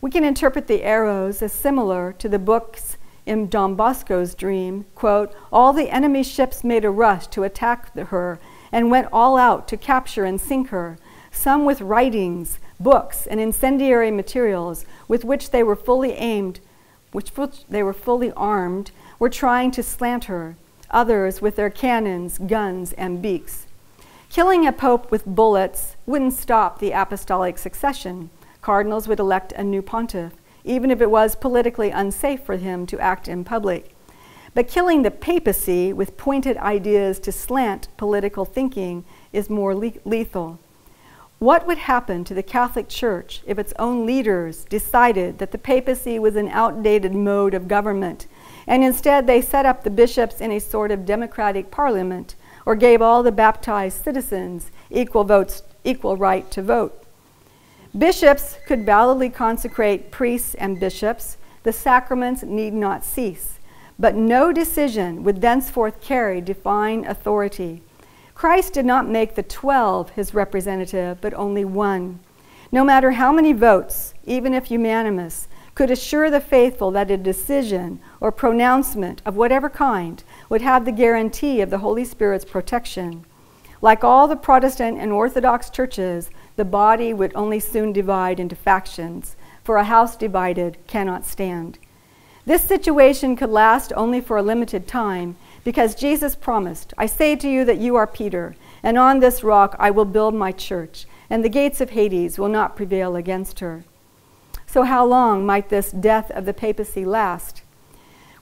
We can interpret the arrows as similar to the books in Don Bosco's dream. Quote, all the enemy ships made a rush to attack her and went all out to capture and sink her, some with writings, books, and incendiary materials with which they were fully aimed, which they were fully armed, were trying to slant her others with their cannons, guns, and beaks. Killing a pope with bullets wouldn't stop the apostolic succession. Cardinals would elect a new pontiff, even if it was politically unsafe for him to act in public. But killing the papacy with pointed ideas to slant political thinking is more le lethal. What would happen to the Catholic Church if its own leaders decided that the papacy was an outdated mode of government and instead they set up the bishops in a sort of democratic parliament or gave all the baptized citizens equal votes equal right to vote. Bishops could validly consecrate priests and bishops. The sacraments need not cease. But no decision would thenceforth carry divine authority. Christ did not make the 12 his representative but only one. No matter how many votes even if unanimous could assure the faithful that a decision or pronouncement of whatever kind would have the guarantee of the Holy Spirit's protection. Like all the Protestant and Orthodox churches, the body would only soon divide into factions, for a house divided cannot stand. This situation could last only for a limited time because Jesus promised, I say to you that you are Peter, and on this rock I will build my church, and the gates of Hades will not prevail against her. So, how long might this death of the papacy last?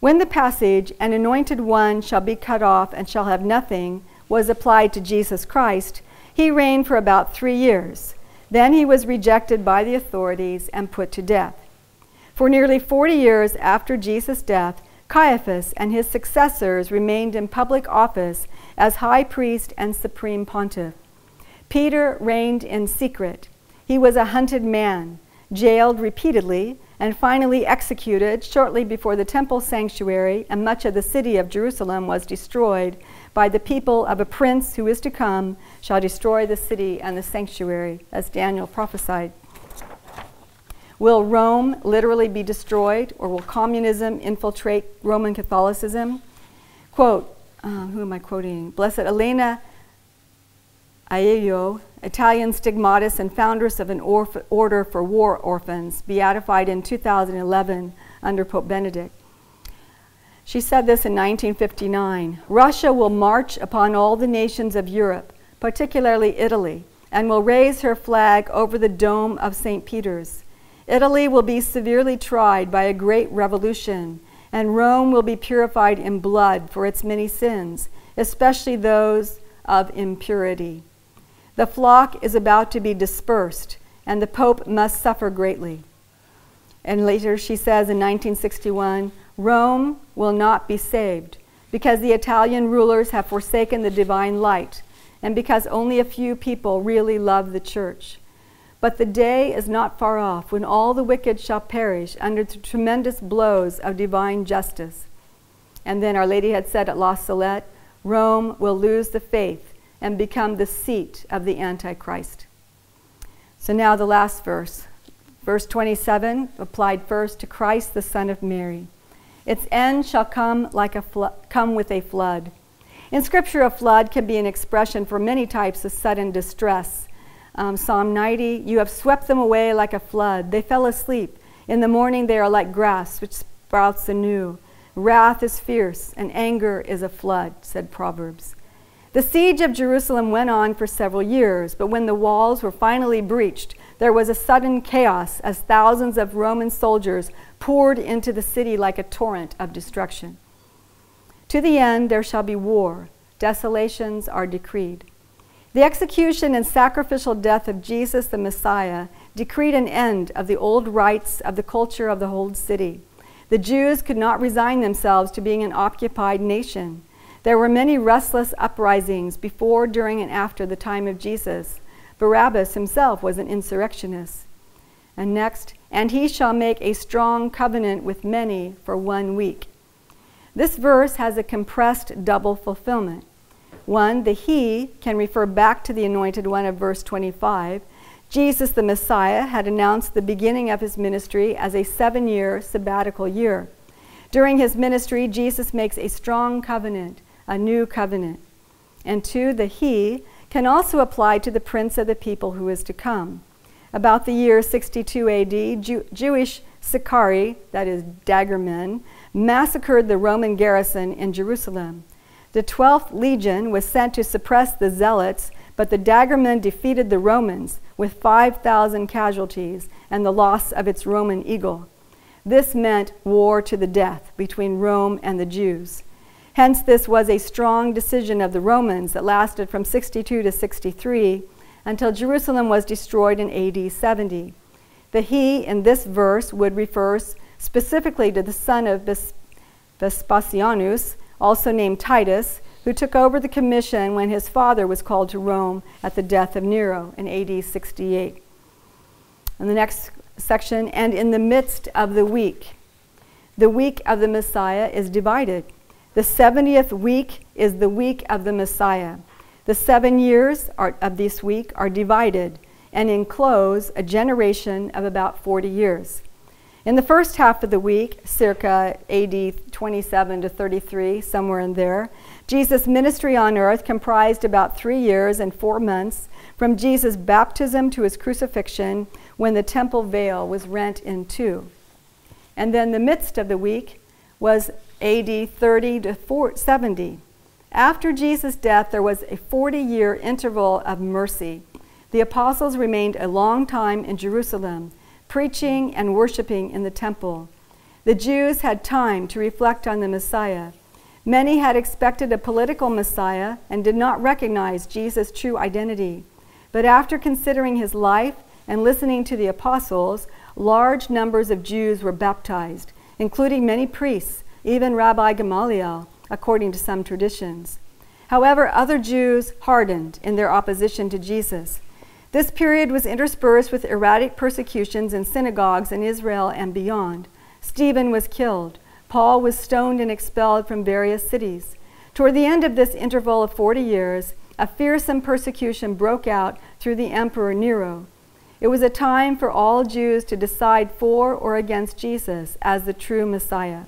When the passage, an anointed one shall be cut off and shall have nothing, was applied to Jesus Christ, he reigned for about three years. Then he was rejected by the authorities and put to death. For nearly 40 years after Jesus' death, Caiaphas and his successors remained in public office as high priest and supreme pontiff. Peter reigned in secret. He was a hunted man jailed repeatedly, and finally executed shortly before the temple sanctuary and much of the city of Jerusalem was destroyed by the people of a prince who is to come shall destroy the city and the sanctuary, as Daniel prophesied. Will Rome literally be destroyed, or will communism infiltrate Roman Catholicism? Quote, uh, who am I quoting? Blessed Elena Aiello Italian stigmatist and foundress of an order for war orphans, beatified in 2011 under Pope Benedict. She said this in 1959 Russia will march upon all the nations of Europe, particularly Italy, and will raise her flag over the dome of St. Peter's. Italy will be severely tried by a great revolution, and Rome will be purified in blood for its many sins, especially those of impurity. The flock is about to be dispersed, and the Pope must suffer greatly. And later she says in 1961 Rome will not be saved because the Italian rulers have forsaken the divine light and because only a few people really love the church. But the day is not far off when all the wicked shall perish under the tremendous blows of divine justice. And then Our Lady had said at La Salette, Rome will lose the faith and become the seat of the Antichrist. So now the last verse. Verse 27, applied first to Christ, the Son of Mary. Its end shall come, like a come with a flood. In Scripture, a flood can be an expression for many types of sudden distress. Um, Psalm 90, you have swept them away like a flood. They fell asleep. In the morning, they are like grass which sprouts anew. Wrath is fierce, and anger is a flood, said Proverbs. The siege of Jerusalem went on for several years, but when the walls were finally breached, there was a sudden chaos as thousands of Roman soldiers poured into the city like a torrent of destruction. To the end there shall be war, desolations are decreed. The execution and sacrificial death of Jesus the Messiah decreed an end of the old rites of the culture of the old city. The Jews could not resign themselves to being an occupied nation. There were many restless uprisings before, during, and after the time of Jesus. Barabbas himself was an insurrectionist. And next, and he shall make a strong covenant with many for one week. This verse has a compressed double fulfillment. One, the he can refer back to the anointed one of verse 25. Jesus, the Messiah, had announced the beginning of his ministry as a seven year sabbatical year. During his ministry, Jesus makes a strong covenant a new covenant. And two, the he can also apply to the prince of the people who is to come. About the year 62 AD, Jew- Jewish Sicarii, that is, daggermen, massacred the Roman garrison in Jerusalem. The 12th Legion was sent to suppress the Zealots, but the daggermen defeated the Romans with 5,000 casualties and the loss of its Roman eagle. This meant war to the death between Rome and the Jews. Hence, this was a strong decision of the Romans that lasted from 62 to 63 until Jerusalem was destroyed in AD 70. The he in this verse would refer specifically to the son of Vespasianus, also named Titus, who took over the commission when his father was called to Rome at the death of Nero in AD 68. In the next section, and in the midst of the week, the week of the Messiah is divided. The 70th week is the week of the Messiah. The seven years are, of this week are divided and enclose a generation of about 40 years. In the first half of the week, circa AD 27 to 33, somewhere in there, Jesus' ministry on earth comprised about three years and four months from Jesus' baptism to his crucifixion when the temple veil was rent in two. And then the midst of the week was AD 30 to 70. After Jesus' death, there was a 40 year interval of mercy. The apostles remained a long time in Jerusalem, preaching and worshiping in the temple. The Jews had time to reflect on the Messiah. Many had expected a political Messiah and did not recognize Jesus' true identity. But after considering his life and listening to the apostles, large numbers of Jews were baptized, including many priests even Rabbi Gamaliel, according to some traditions. However, other Jews hardened in their opposition to Jesus. This period was interspersed with erratic persecutions in synagogues in Israel and beyond. Stephen was killed. Paul was stoned and expelled from various cities. Toward the end of this interval of 40 years, a fearsome persecution broke out through the emperor Nero. It was a time for all Jews to decide for or against Jesus as the true Messiah.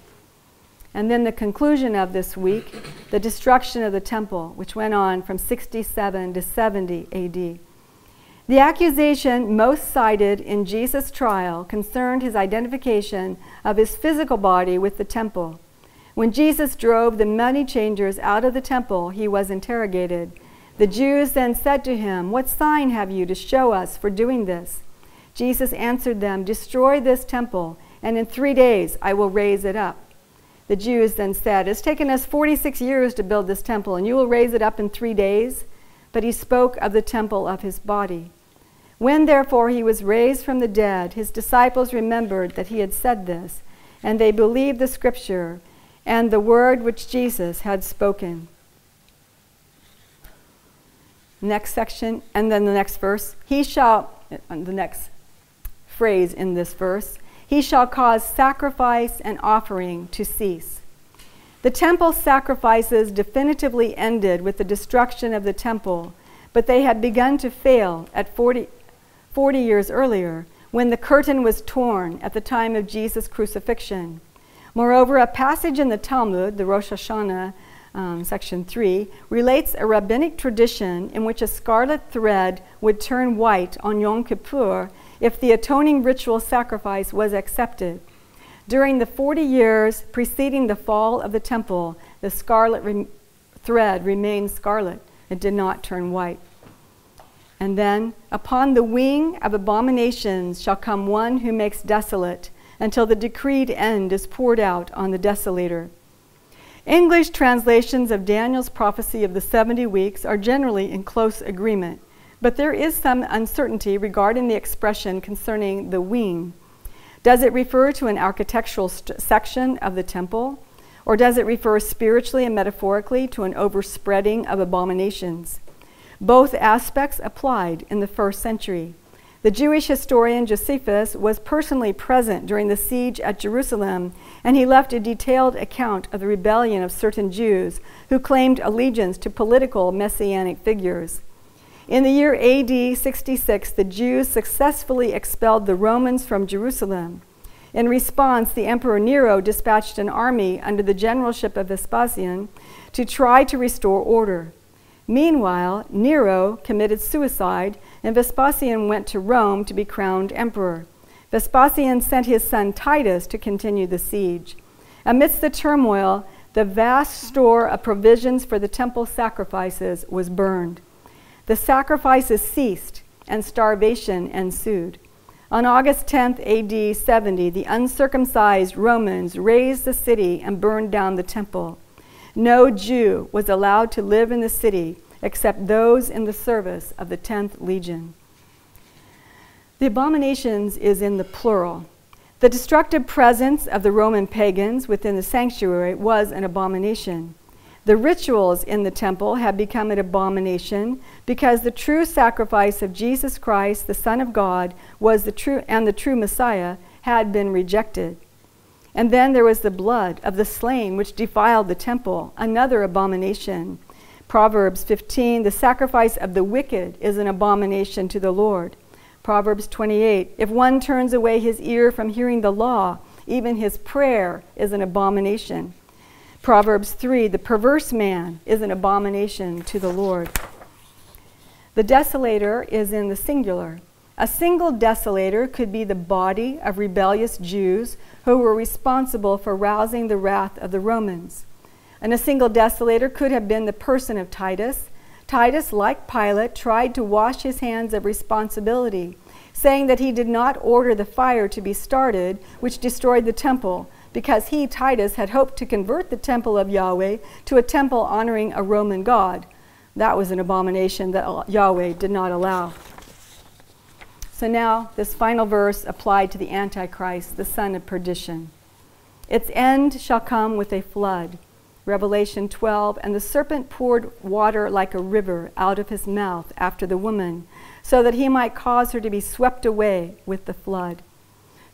And then the conclusion of this week, the destruction of the temple, which went on from 67 to 70 AD. The accusation most cited in Jesus' trial concerned his identification of his physical body with the temple. When Jesus drove the money changers out of the temple, he was interrogated. The Jews then said to him, What sign have you to show us for doing this? Jesus answered them, Destroy this temple, and in three days I will raise it up. The Jews then said, It's taken us 46 years to build this temple, and you will raise it up in three days? But he spoke of the temple of his body. When therefore he was raised from the dead, his disciples remembered that he had said this, and they believed the scripture and the word which Jesus had spoken. Next section, and then the next verse. He shall, the next phrase in this verse, he shall cause sacrifice and offering to cease. The temple sacrifices definitively ended with the destruction of the temple, but they had begun to fail at 40, 40 years earlier when the curtain was torn at the time of Jesus' crucifixion. Moreover, a passage in the Talmud, the Rosh Hashanah, um, section 3, relates a rabbinic tradition in which a scarlet thread would turn white on Yom Kippur if the atoning ritual sacrifice was accepted. During the 40 years preceding the fall of the temple, the scarlet re- thread remained scarlet. It did not turn white. And then, upon the wing of abominations shall come one who makes desolate, until the decreed end is poured out on the desolator. English translations of Daniel's prophecy of the 70 weeks are generally in close agreement. But there is some uncertainty regarding the expression concerning the wing. Does it refer to an architectural section of the temple? Or does it refer spiritually and metaphorically to an overspreading of abominations? Both aspects applied in the first century. The Jewish historian Josephus was personally present during the siege at Jerusalem, and he left a detailed account of the rebellion of certain Jews who claimed allegiance to political messianic figures. In the year AD 66, the Jews successfully expelled the Romans from Jerusalem. In response, the Emperor Nero dispatched an army under the generalship of Vespasian to try to restore order. Meanwhile, Nero committed suicide, and Vespasian went to Rome to be crowned emperor. Vespasian sent his son Titus to continue the siege. Amidst the turmoil, the vast store of provisions for the temple sacrifices was burned. The sacrifices ceased, and starvation ensued. On August 10th, AD 70, the uncircumcised Romans razed the city and burned down the temple. No Jew was allowed to live in the city except those in the service of the 10th Legion. The abominations is in the plural. The destructive presence of the Roman pagans within the sanctuary was an abomination. The rituals in the temple had become an abomination because the true sacrifice of Jesus Christ, the Son of God, was the true and the true Messiah had been rejected. And then there was the blood of the slain, which defiled the temple, another abomination. Proverbs 15 The sacrifice of the wicked is an abomination to the Lord. Proverbs 28 If one turns away his ear from hearing the law, even his prayer is an abomination. Proverbs 3 The perverse man is an abomination to the Lord. The desolator is in the singular. A single desolator could be the body of rebellious Jews who were responsible for rousing the wrath of the Romans. And a single desolator could have been the person of Titus. Titus, like Pilate, tried to wash his hands of responsibility, saying that he did not order the fire to be started, which destroyed the temple, because he, Titus, had hoped to convert the temple of Yahweh to a temple honoring a Roman god. That was an abomination that Yahweh did not allow. So now, this final verse applied to the Antichrist, the son of perdition. Its end shall come with a flood. Revelation 12, and the serpent poured water like a river out of his mouth after the woman, so that he might cause her to be swept away with the flood.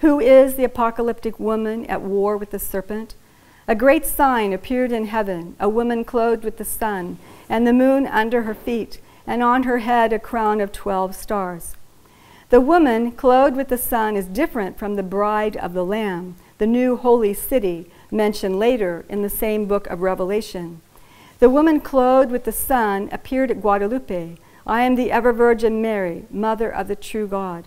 Who is the apocalyptic woman at war with the serpent? A great sign appeared in heaven a woman clothed with the sun, and the moon under her feet, and on her head a crown of twelve stars. The woman clothed with the sun is different from the bride of the Lamb, the new holy city mentioned later in the same book of Revelation. The woman clothed with the sun appeared at Guadalupe. I am the ever virgin Mary, mother of the true God.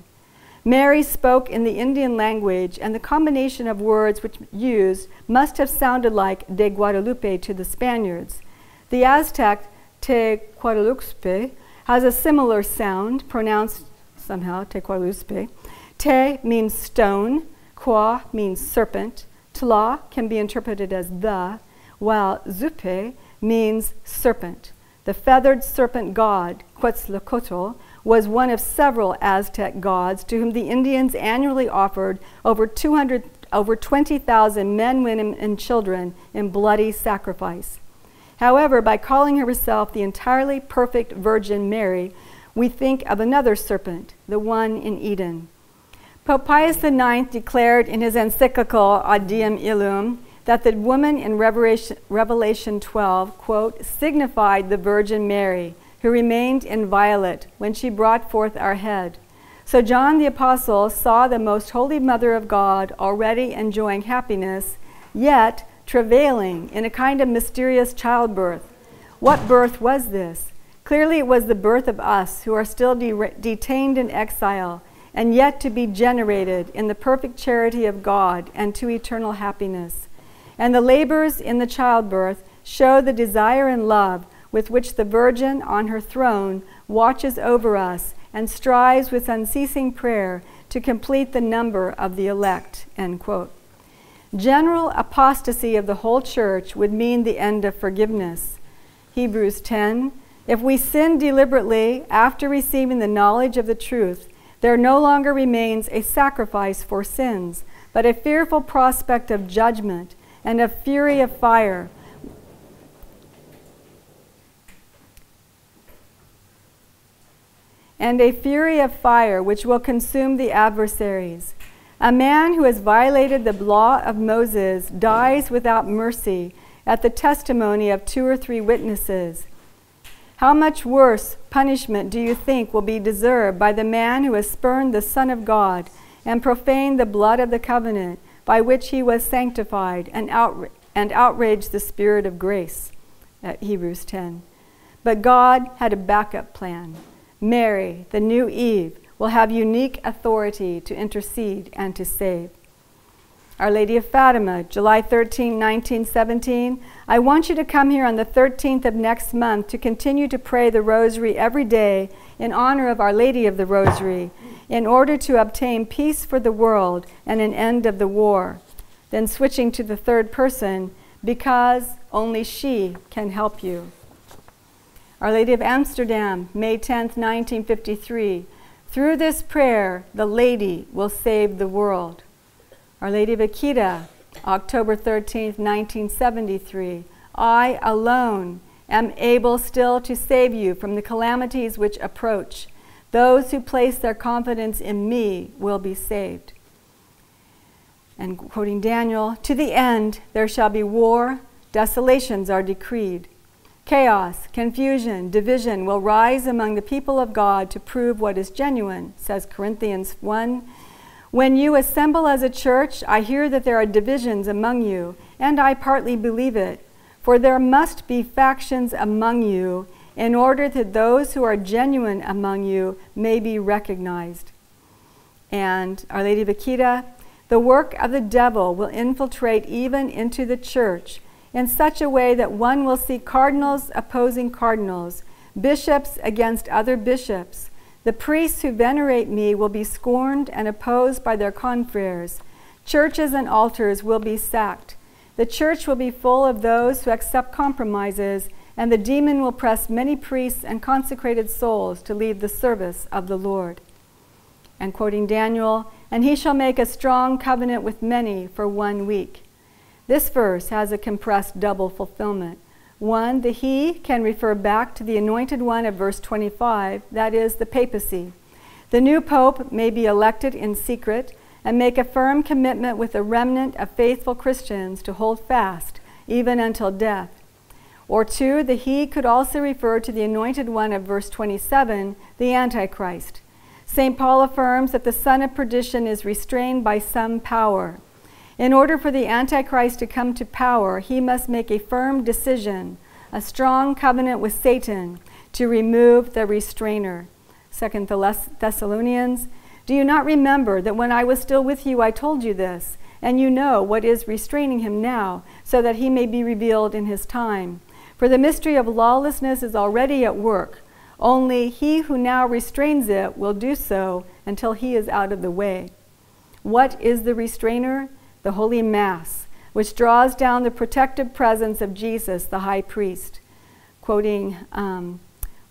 Mary spoke in the Indian language, and the combination of words which used must have sounded like de Guadalupe to the Spaniards. The Aztec te Guadalupe has a similar sound, pronounced somehow, Tequaluspe. Te means stone, qua means serpent, tla can be interpreted as the, while zupe means serpent. The feathered serpent god, Quetzalcoatl, was one of several Aztec gods to whom the Indians annually offered over 200, over 20,000 men, women, and children in bloody sacrifice. However, by calling herself the entirely perfect Virgin Mary, we think of another serpent, the one in Eden. Pope Pius IX declared in his encyclical Ad Diem Illum that the woman in Revelation, Revelation 12, quote, signified the Virgin Mary, who remained inviolate when she brought forth our head. So John the Apostle saw the most holy Mother of God already enjoying happiness, yet travailing in a kind of mysterious childbirth. What birth was this? Clearly, it was the birth of us who are still de- detained in exile and yet to be generated in the perfect charity of God and to eternal happiness. And the labors in the childbirth show the desire and love with which the Virgin on her throne watches over us and strives with unceasing prayer to complete the number of the elect. General apostasy of the whole church would mean the end of forgiveness. Hebrews 10 If we sin deliberately after receiving the knowledge of the truth, there no longer remains a sacrifice for sins, but a fearful prospect of judgment and a fury of fire. And a fury of fire which will consume the adversaries. A man who has violated the law of Moses dies without mercy at the testimony of two or three witnesses. How much worse punishment do you think will be deserved by the man who has spurned the Son of God and profaned the blood of the covenant by which he was sanctified and, outra- and outraged the Spirit of grace? At Hebrews 10. But God had a backup plan. Mary, the new Eve, will have unique authority to intercede and to save. Our Lady of Fatima, July 13, 1917. I want you to come here on the 13th of next month to continue to pray the Rosary every day in honor of Our Lady of the Rosary, in order to obtain peace for the world and an end of the war. Then switching to the third person, because only she can help you. Our Lady of Amsterdam, May 10, 1953. Through this prayer, the Lady will save the world. Our Lady of Akita, October 13, 1973. I alone am able still to save you from the calamities which approach. Those who place their confidence in me will be saved. And quoting Daniel, to the end there shall be war, desolations are decreed. Chaos, confusion, division will rise among the people of God to prove what is genuine, says Corinthians 1. When you assemble as a church, I hear that there are divisions among you, and I partly believe it. For there must be factions among you, in order that those who are genuine among you may be recognized. And Our Lady of Akita, the work of the devil will infiltrate even into the church in such a way that one will see cardinals opposing cardinals, bishops against other bishops. The priests who venerate me will be scorned and opposed by their confreres. Churches and altars will be sacked. The church will be full of those who accept compromises, and the demon will press many priests and consecrated souls to leave the service of the Lord. And quoting Daniel, and he shall make a strong covenant with many for one week. This verse has a compressed double fulfillment. One, the he can refer back to the anointed one of verse 25, that is, the papacy. The new pope may be elected in secret and make a firm commitment with a remnant of faithful Christians to hold fast, even until death. Or two, the he could also refer to the anointed one of verse 27, the Antichrist. St. Paul affirms that the son of perdition is restrained by some power. In order for the Antichrist to come to power, he must make a firm decision, a strong covenant with Satan to remove the restrainer. Second Thessalonians, do you not remember that when I was still with you, I told you this, and you know what is restraining him now, so that he may be revealed in his time? For the mystery of lawlessness is already at work. Only he who now restrains it will do so until he is out of the way. What is the restrainer? The Holy Mass, which draws down the protective presence of Jesus, the high priest. Quoting um,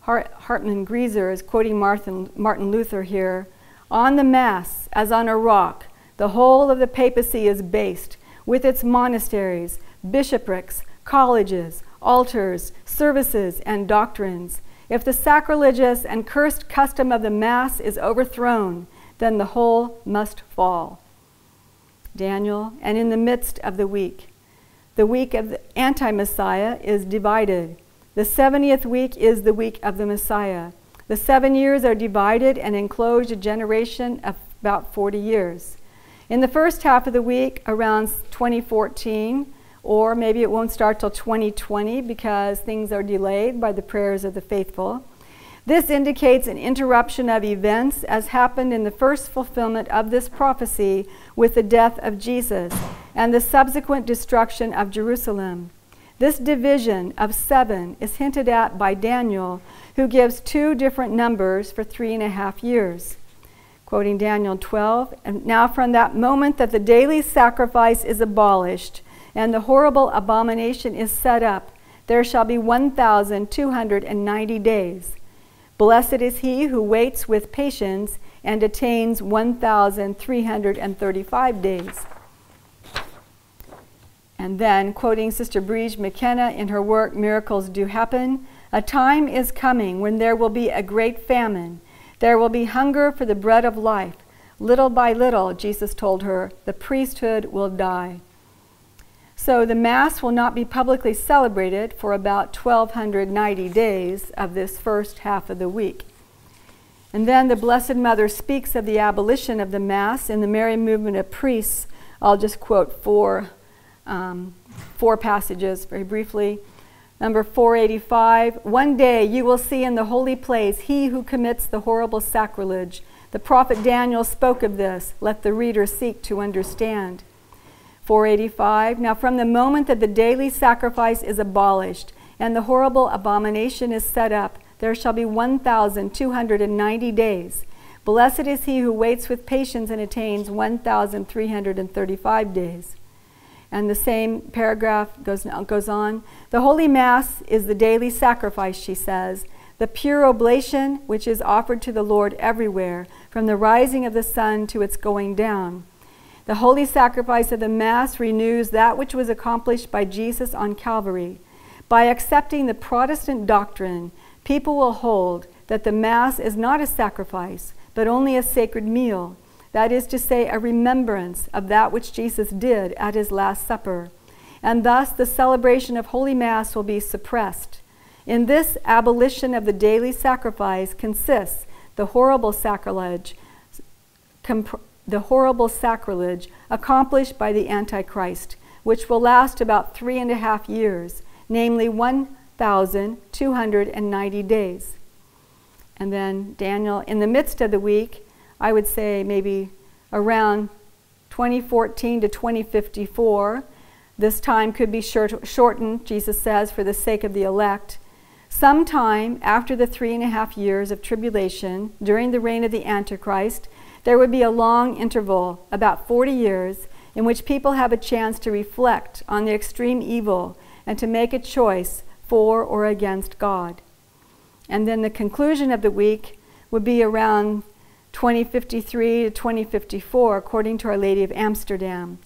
Hart- Hartmann Grisar is quoting Martin, Martin Luther here. On the Mass, as on a rock, the whole of the papacy is based, with its monasteries, bishoprics, colleges, altars, services, and doctrines. If the sacrilegious and cursed custom of the Mass is overthrown, then the whole must fall. Daniel, and in the midst of the week. The week of the anti Messiah is divided. The 70th week is the week of the Messiah. The seven years are divided and enclose a generation of about 40 years. In the first half of the week, around 2014, or maybe it won't start till 2020 because things are delayed by the prayers of the faithful. This indicates an interruption of events as happened in the first fulfillment of this prophecy with the death of Jesus and the subsequent destruction of Jerusalem. This division of seven is hinted at by Daniel, who gives two different numbers for three and a half years. Quoting Daniel 12, and now from that moment that the daily sacrifice is abolished and the horrible abomination is set up, there shall be 1,290 days. Blessed is he who waits with patience and attains 1,335 days. And then, quoting Sister Briege McKenna in her work Miracles Do Happen, a time is coming when there will be a great famine. There will be hunger for the bread of life. Little by little, Jesus told her, the priesthood will die. So the Mass will not be publicly celebrated for about 1290 days of this first half of the week. And then the Blessed Mother speaks of the abolition of the Mass in the Mary Movement of Priests. I'll just quote four, um, four passages very briefly. Number 485 One day you will see in the holy place he who commits the horrible sacrilege. The prophet Daniel spoke of this. Let the reader seek to understand. 485 Now, from the moment that the daily sacrifice is abolished and the horrible abomination is set up, there shall be 1,290 days. Blessed is he who waits with patience and attains 1,335 days. And the same paragraph goes, goes on. The Holy Mass is the daily sacrifice, she says, the pure oblation which is offered to the Lord everywhere, from the rising of the sun to its going down. The holy sacrifice of the Mass renews that which was accomplished by Jesus on Calvary. By accepting the Protestant doctrine, people will hold that the Mass is not a sacrifice, but only a sacred meal, that is to say, a remembrance of that which Jesus did at his Last Supper. And thus the celebration of Holy Mass will be suppressed. In this abolition of the daily sacrifice consists the horrible sacrilege the horrible sacrilege accomplished by the Antichrist, which will last about three and a half years, namely 1,290 days. And then Daniel, in the midst of the week, I would say maybe around 2014 to 2054, this time could be shortened, Jesus says, for the sake of the elect. Sometime after the three and a half years of tribulation, during the reign of the Antichrist, there would be a long interval, about 40 years, in which people have a chance to reflect on the extreme evil and to make a choice for or against God. And then the conclusion of the week would be around 2053 to 2054, according to Our Lady of Amsterdam.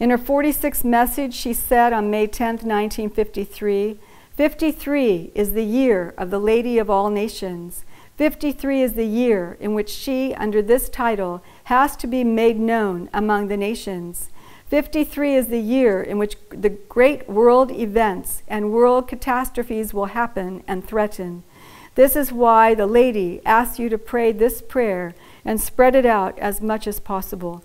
In her 46th message, she said on May 10, 1953, 53 is the year of the Lady of all nations. 53 is the year in which she, under this title, has to be made known among the nations. 53 is the year in which the great world events and world catastrophes will happen and threaten. This is why the lady asks you to pray this prayer and spread it out as much as possible.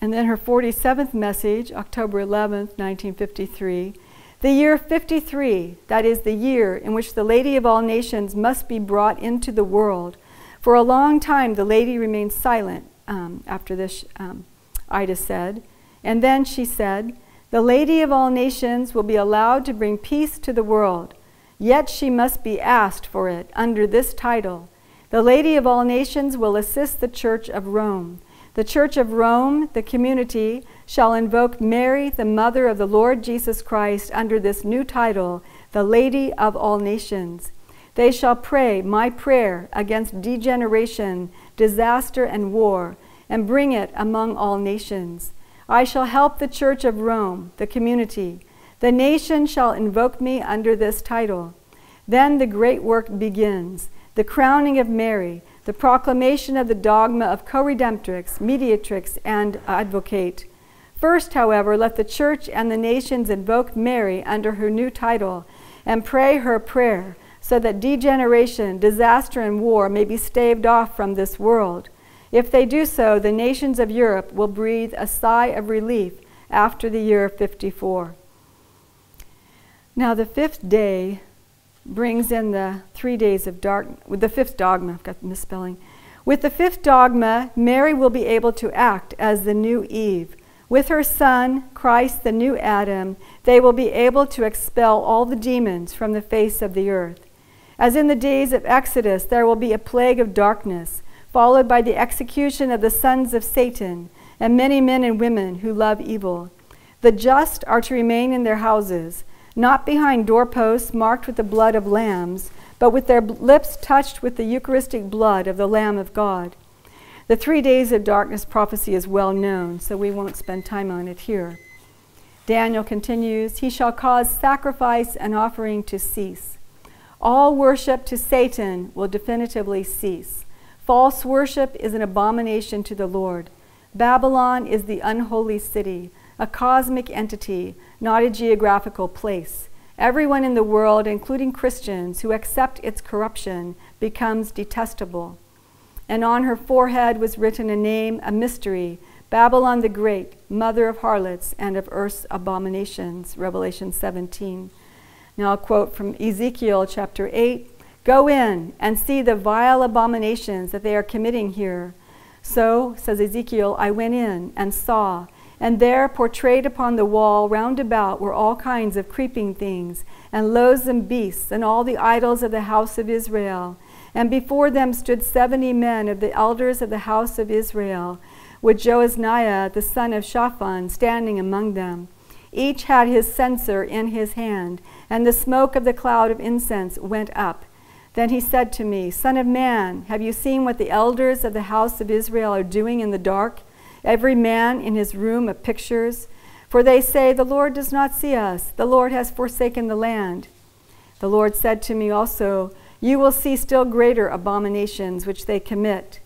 And then her 47th message, October 11th, 1953 the year 53, that is the year in which the Lady of all nations must be brought into the world. For a long time, the lady remained silent um, after this, um, Ida said. And then she said, The Lady of all nations will be allowed to bring peace to the world, yet she must be asked for it under this title. The Lady of all nations will assist the Church of Rome. The Church of Rome, the community, shall invoke Mary, the mother of the Lord Jesus Christ, under this new title, the Lady of all nations. They shall pray my prayer against degeneration, disaster, and war, and bring it among all nations. I shall help the Church of Rome, the community. The nation shall invoke me under this title. Then the great work begins the crowning of Mary, the proclamation of the dogma of co redemptrix, mediatrix, and advocate First, however, let the church and the nations invoke Mary under her new title and pray her prayer so that degeneration, disaster, and war may be staved off from this world. If they do so, the nations of Europe will breathe a sigh of relief after the year 54. Now, the fifth day brings in the three days of dark, with the fifth dogma, I've got misspelling. With the fifth dogma, Mary will be able to act as the new Eve with her Son, Christ, the new Adam, they will be able to expel all the demons from the face of the earth. As in the days of Exodus, there will be a plague of darkness, followed by the execution of the sons of Satan and many men and women who love evil. The just are to remain in their houses. not behind doorposts marked with the blood of lambs, but with their lips touched with the Eucharistic blood of the Lamb of God. The three days of darkness prophecy is well known, so we won't spend time on it here. Daniel continues He shall cause sacrifice and offering to cease. All worship to Satan will definitively cease. False worship is an abomination to the Lord. Babylon is the unholy city, a cosmic entity, not a geographical place. Everyone in the world, including Christians who accept its corruption, becomes detestable. And on her forehead was written a name, a mystery Babylon the Great, mother of harlots and of earth's abominations. Revelation 17. Now, I'll quote from Ezekiel chapter 8 Go in and see the vile abominations that they are committing here. So, says Ezekiel, I went in and saw, and there portrayed upon the wall round about were all kinds of creeping things, and loathsome beasts, and all the idols of the house of Israel. And before them stood seventy men of the elders of the house of Israel, with Jaazaniah the son of Shaphan standing among them. Each had his censer in his hand, and the smoke of the cloud of incense went up. Then he said to me, Son of man, have you seen what the elders of the house of Israel are doing in the dark? Every man in his room of pictures? For they say, The Lord does not see us, the Lord has forsaken the land. The Lord said to me also, You will see still greater abominations which they commit.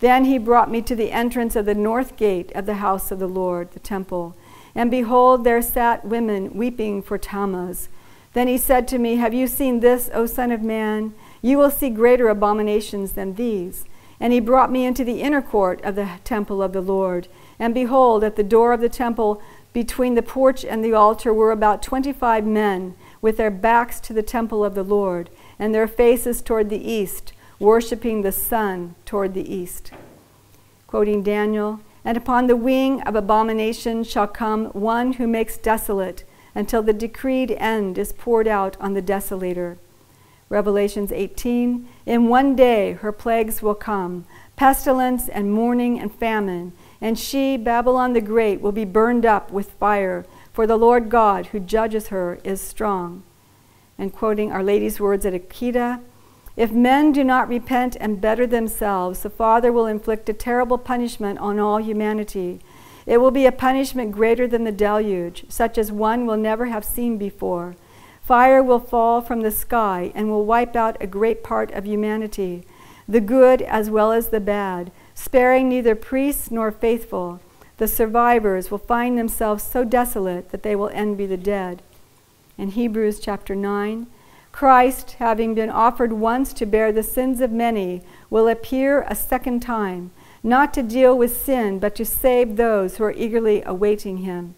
Then he brought me to the entrance of the north gate of the house of the Lord, the temple. And behold, there sat women weeping for Tammuz. Then he said to me, Have you seen this, O Son of Man? You will see greater abominations than these. And he brought me into the inner court of the temple of the Lord. And behold, at the door of the temple, between the porch and the altar, were about twenty five men, with their backs to the temple of the Lord, and their faces toward the east worshiping the sun toward the east. Quoting Daniel, and upon the wing of abomination shall come one who makes desolate until the decreed end is poured out on the desolator. Revelations 18 In one day her plagues will come pestilence and mourning and famine, and she, Babylon the Great, will be burned up with fire, for the Lord God who judges her is strong. And quoting Our Lady's words at Akita, if men do not repent and better themselves, the Father will inflict a terrible punishment on all humanity. It will be a punishment greater than the deluge, such as one will never have seen before. Fire will fall from the sky and will wipe out a great part of humanity, the good as well as the bad, sparing neither priests nor faithful. The survivors will find themselves so desolate that they will envy the dead. In Hebrews chapter 9, Christ, having been offered once to bear the sins of many, will appear a second time, not to deal with sin, but to save those who are eagerly awaiting him.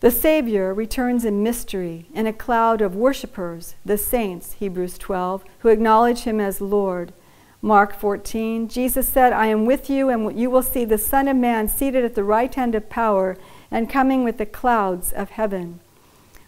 The Savior returns in mystery in a cloud of worshippers, the saints, Hebrews 12, who acknowledge him as Lord. Mark 14, Jesus said, I am with you, and you will see the Son of Man seated at the right hand of power and coming with the clouds of heaven.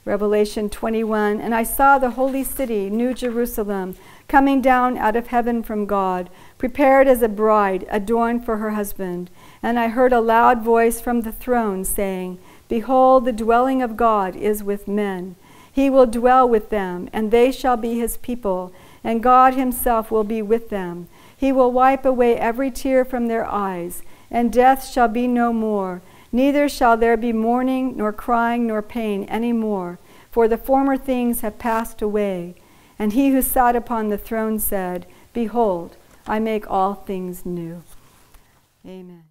Revelation 21 And I saw the holy city, New Jerusalem, coming down out of heaven from God, prepared as a bride adorned for her husband. And I heard a loud voice from the throne saying, Behold, the dwelling of God is with men. He will dwell with them, and they shall be his people, and God himself will be with them. He will wipe away every tear from their eyes, and death shall be no more Neither shall there be mourning, nor crying, nor pain any more, for the former things have passed away. And he who sat upon the throne said, Behold, I make all things new. Amen.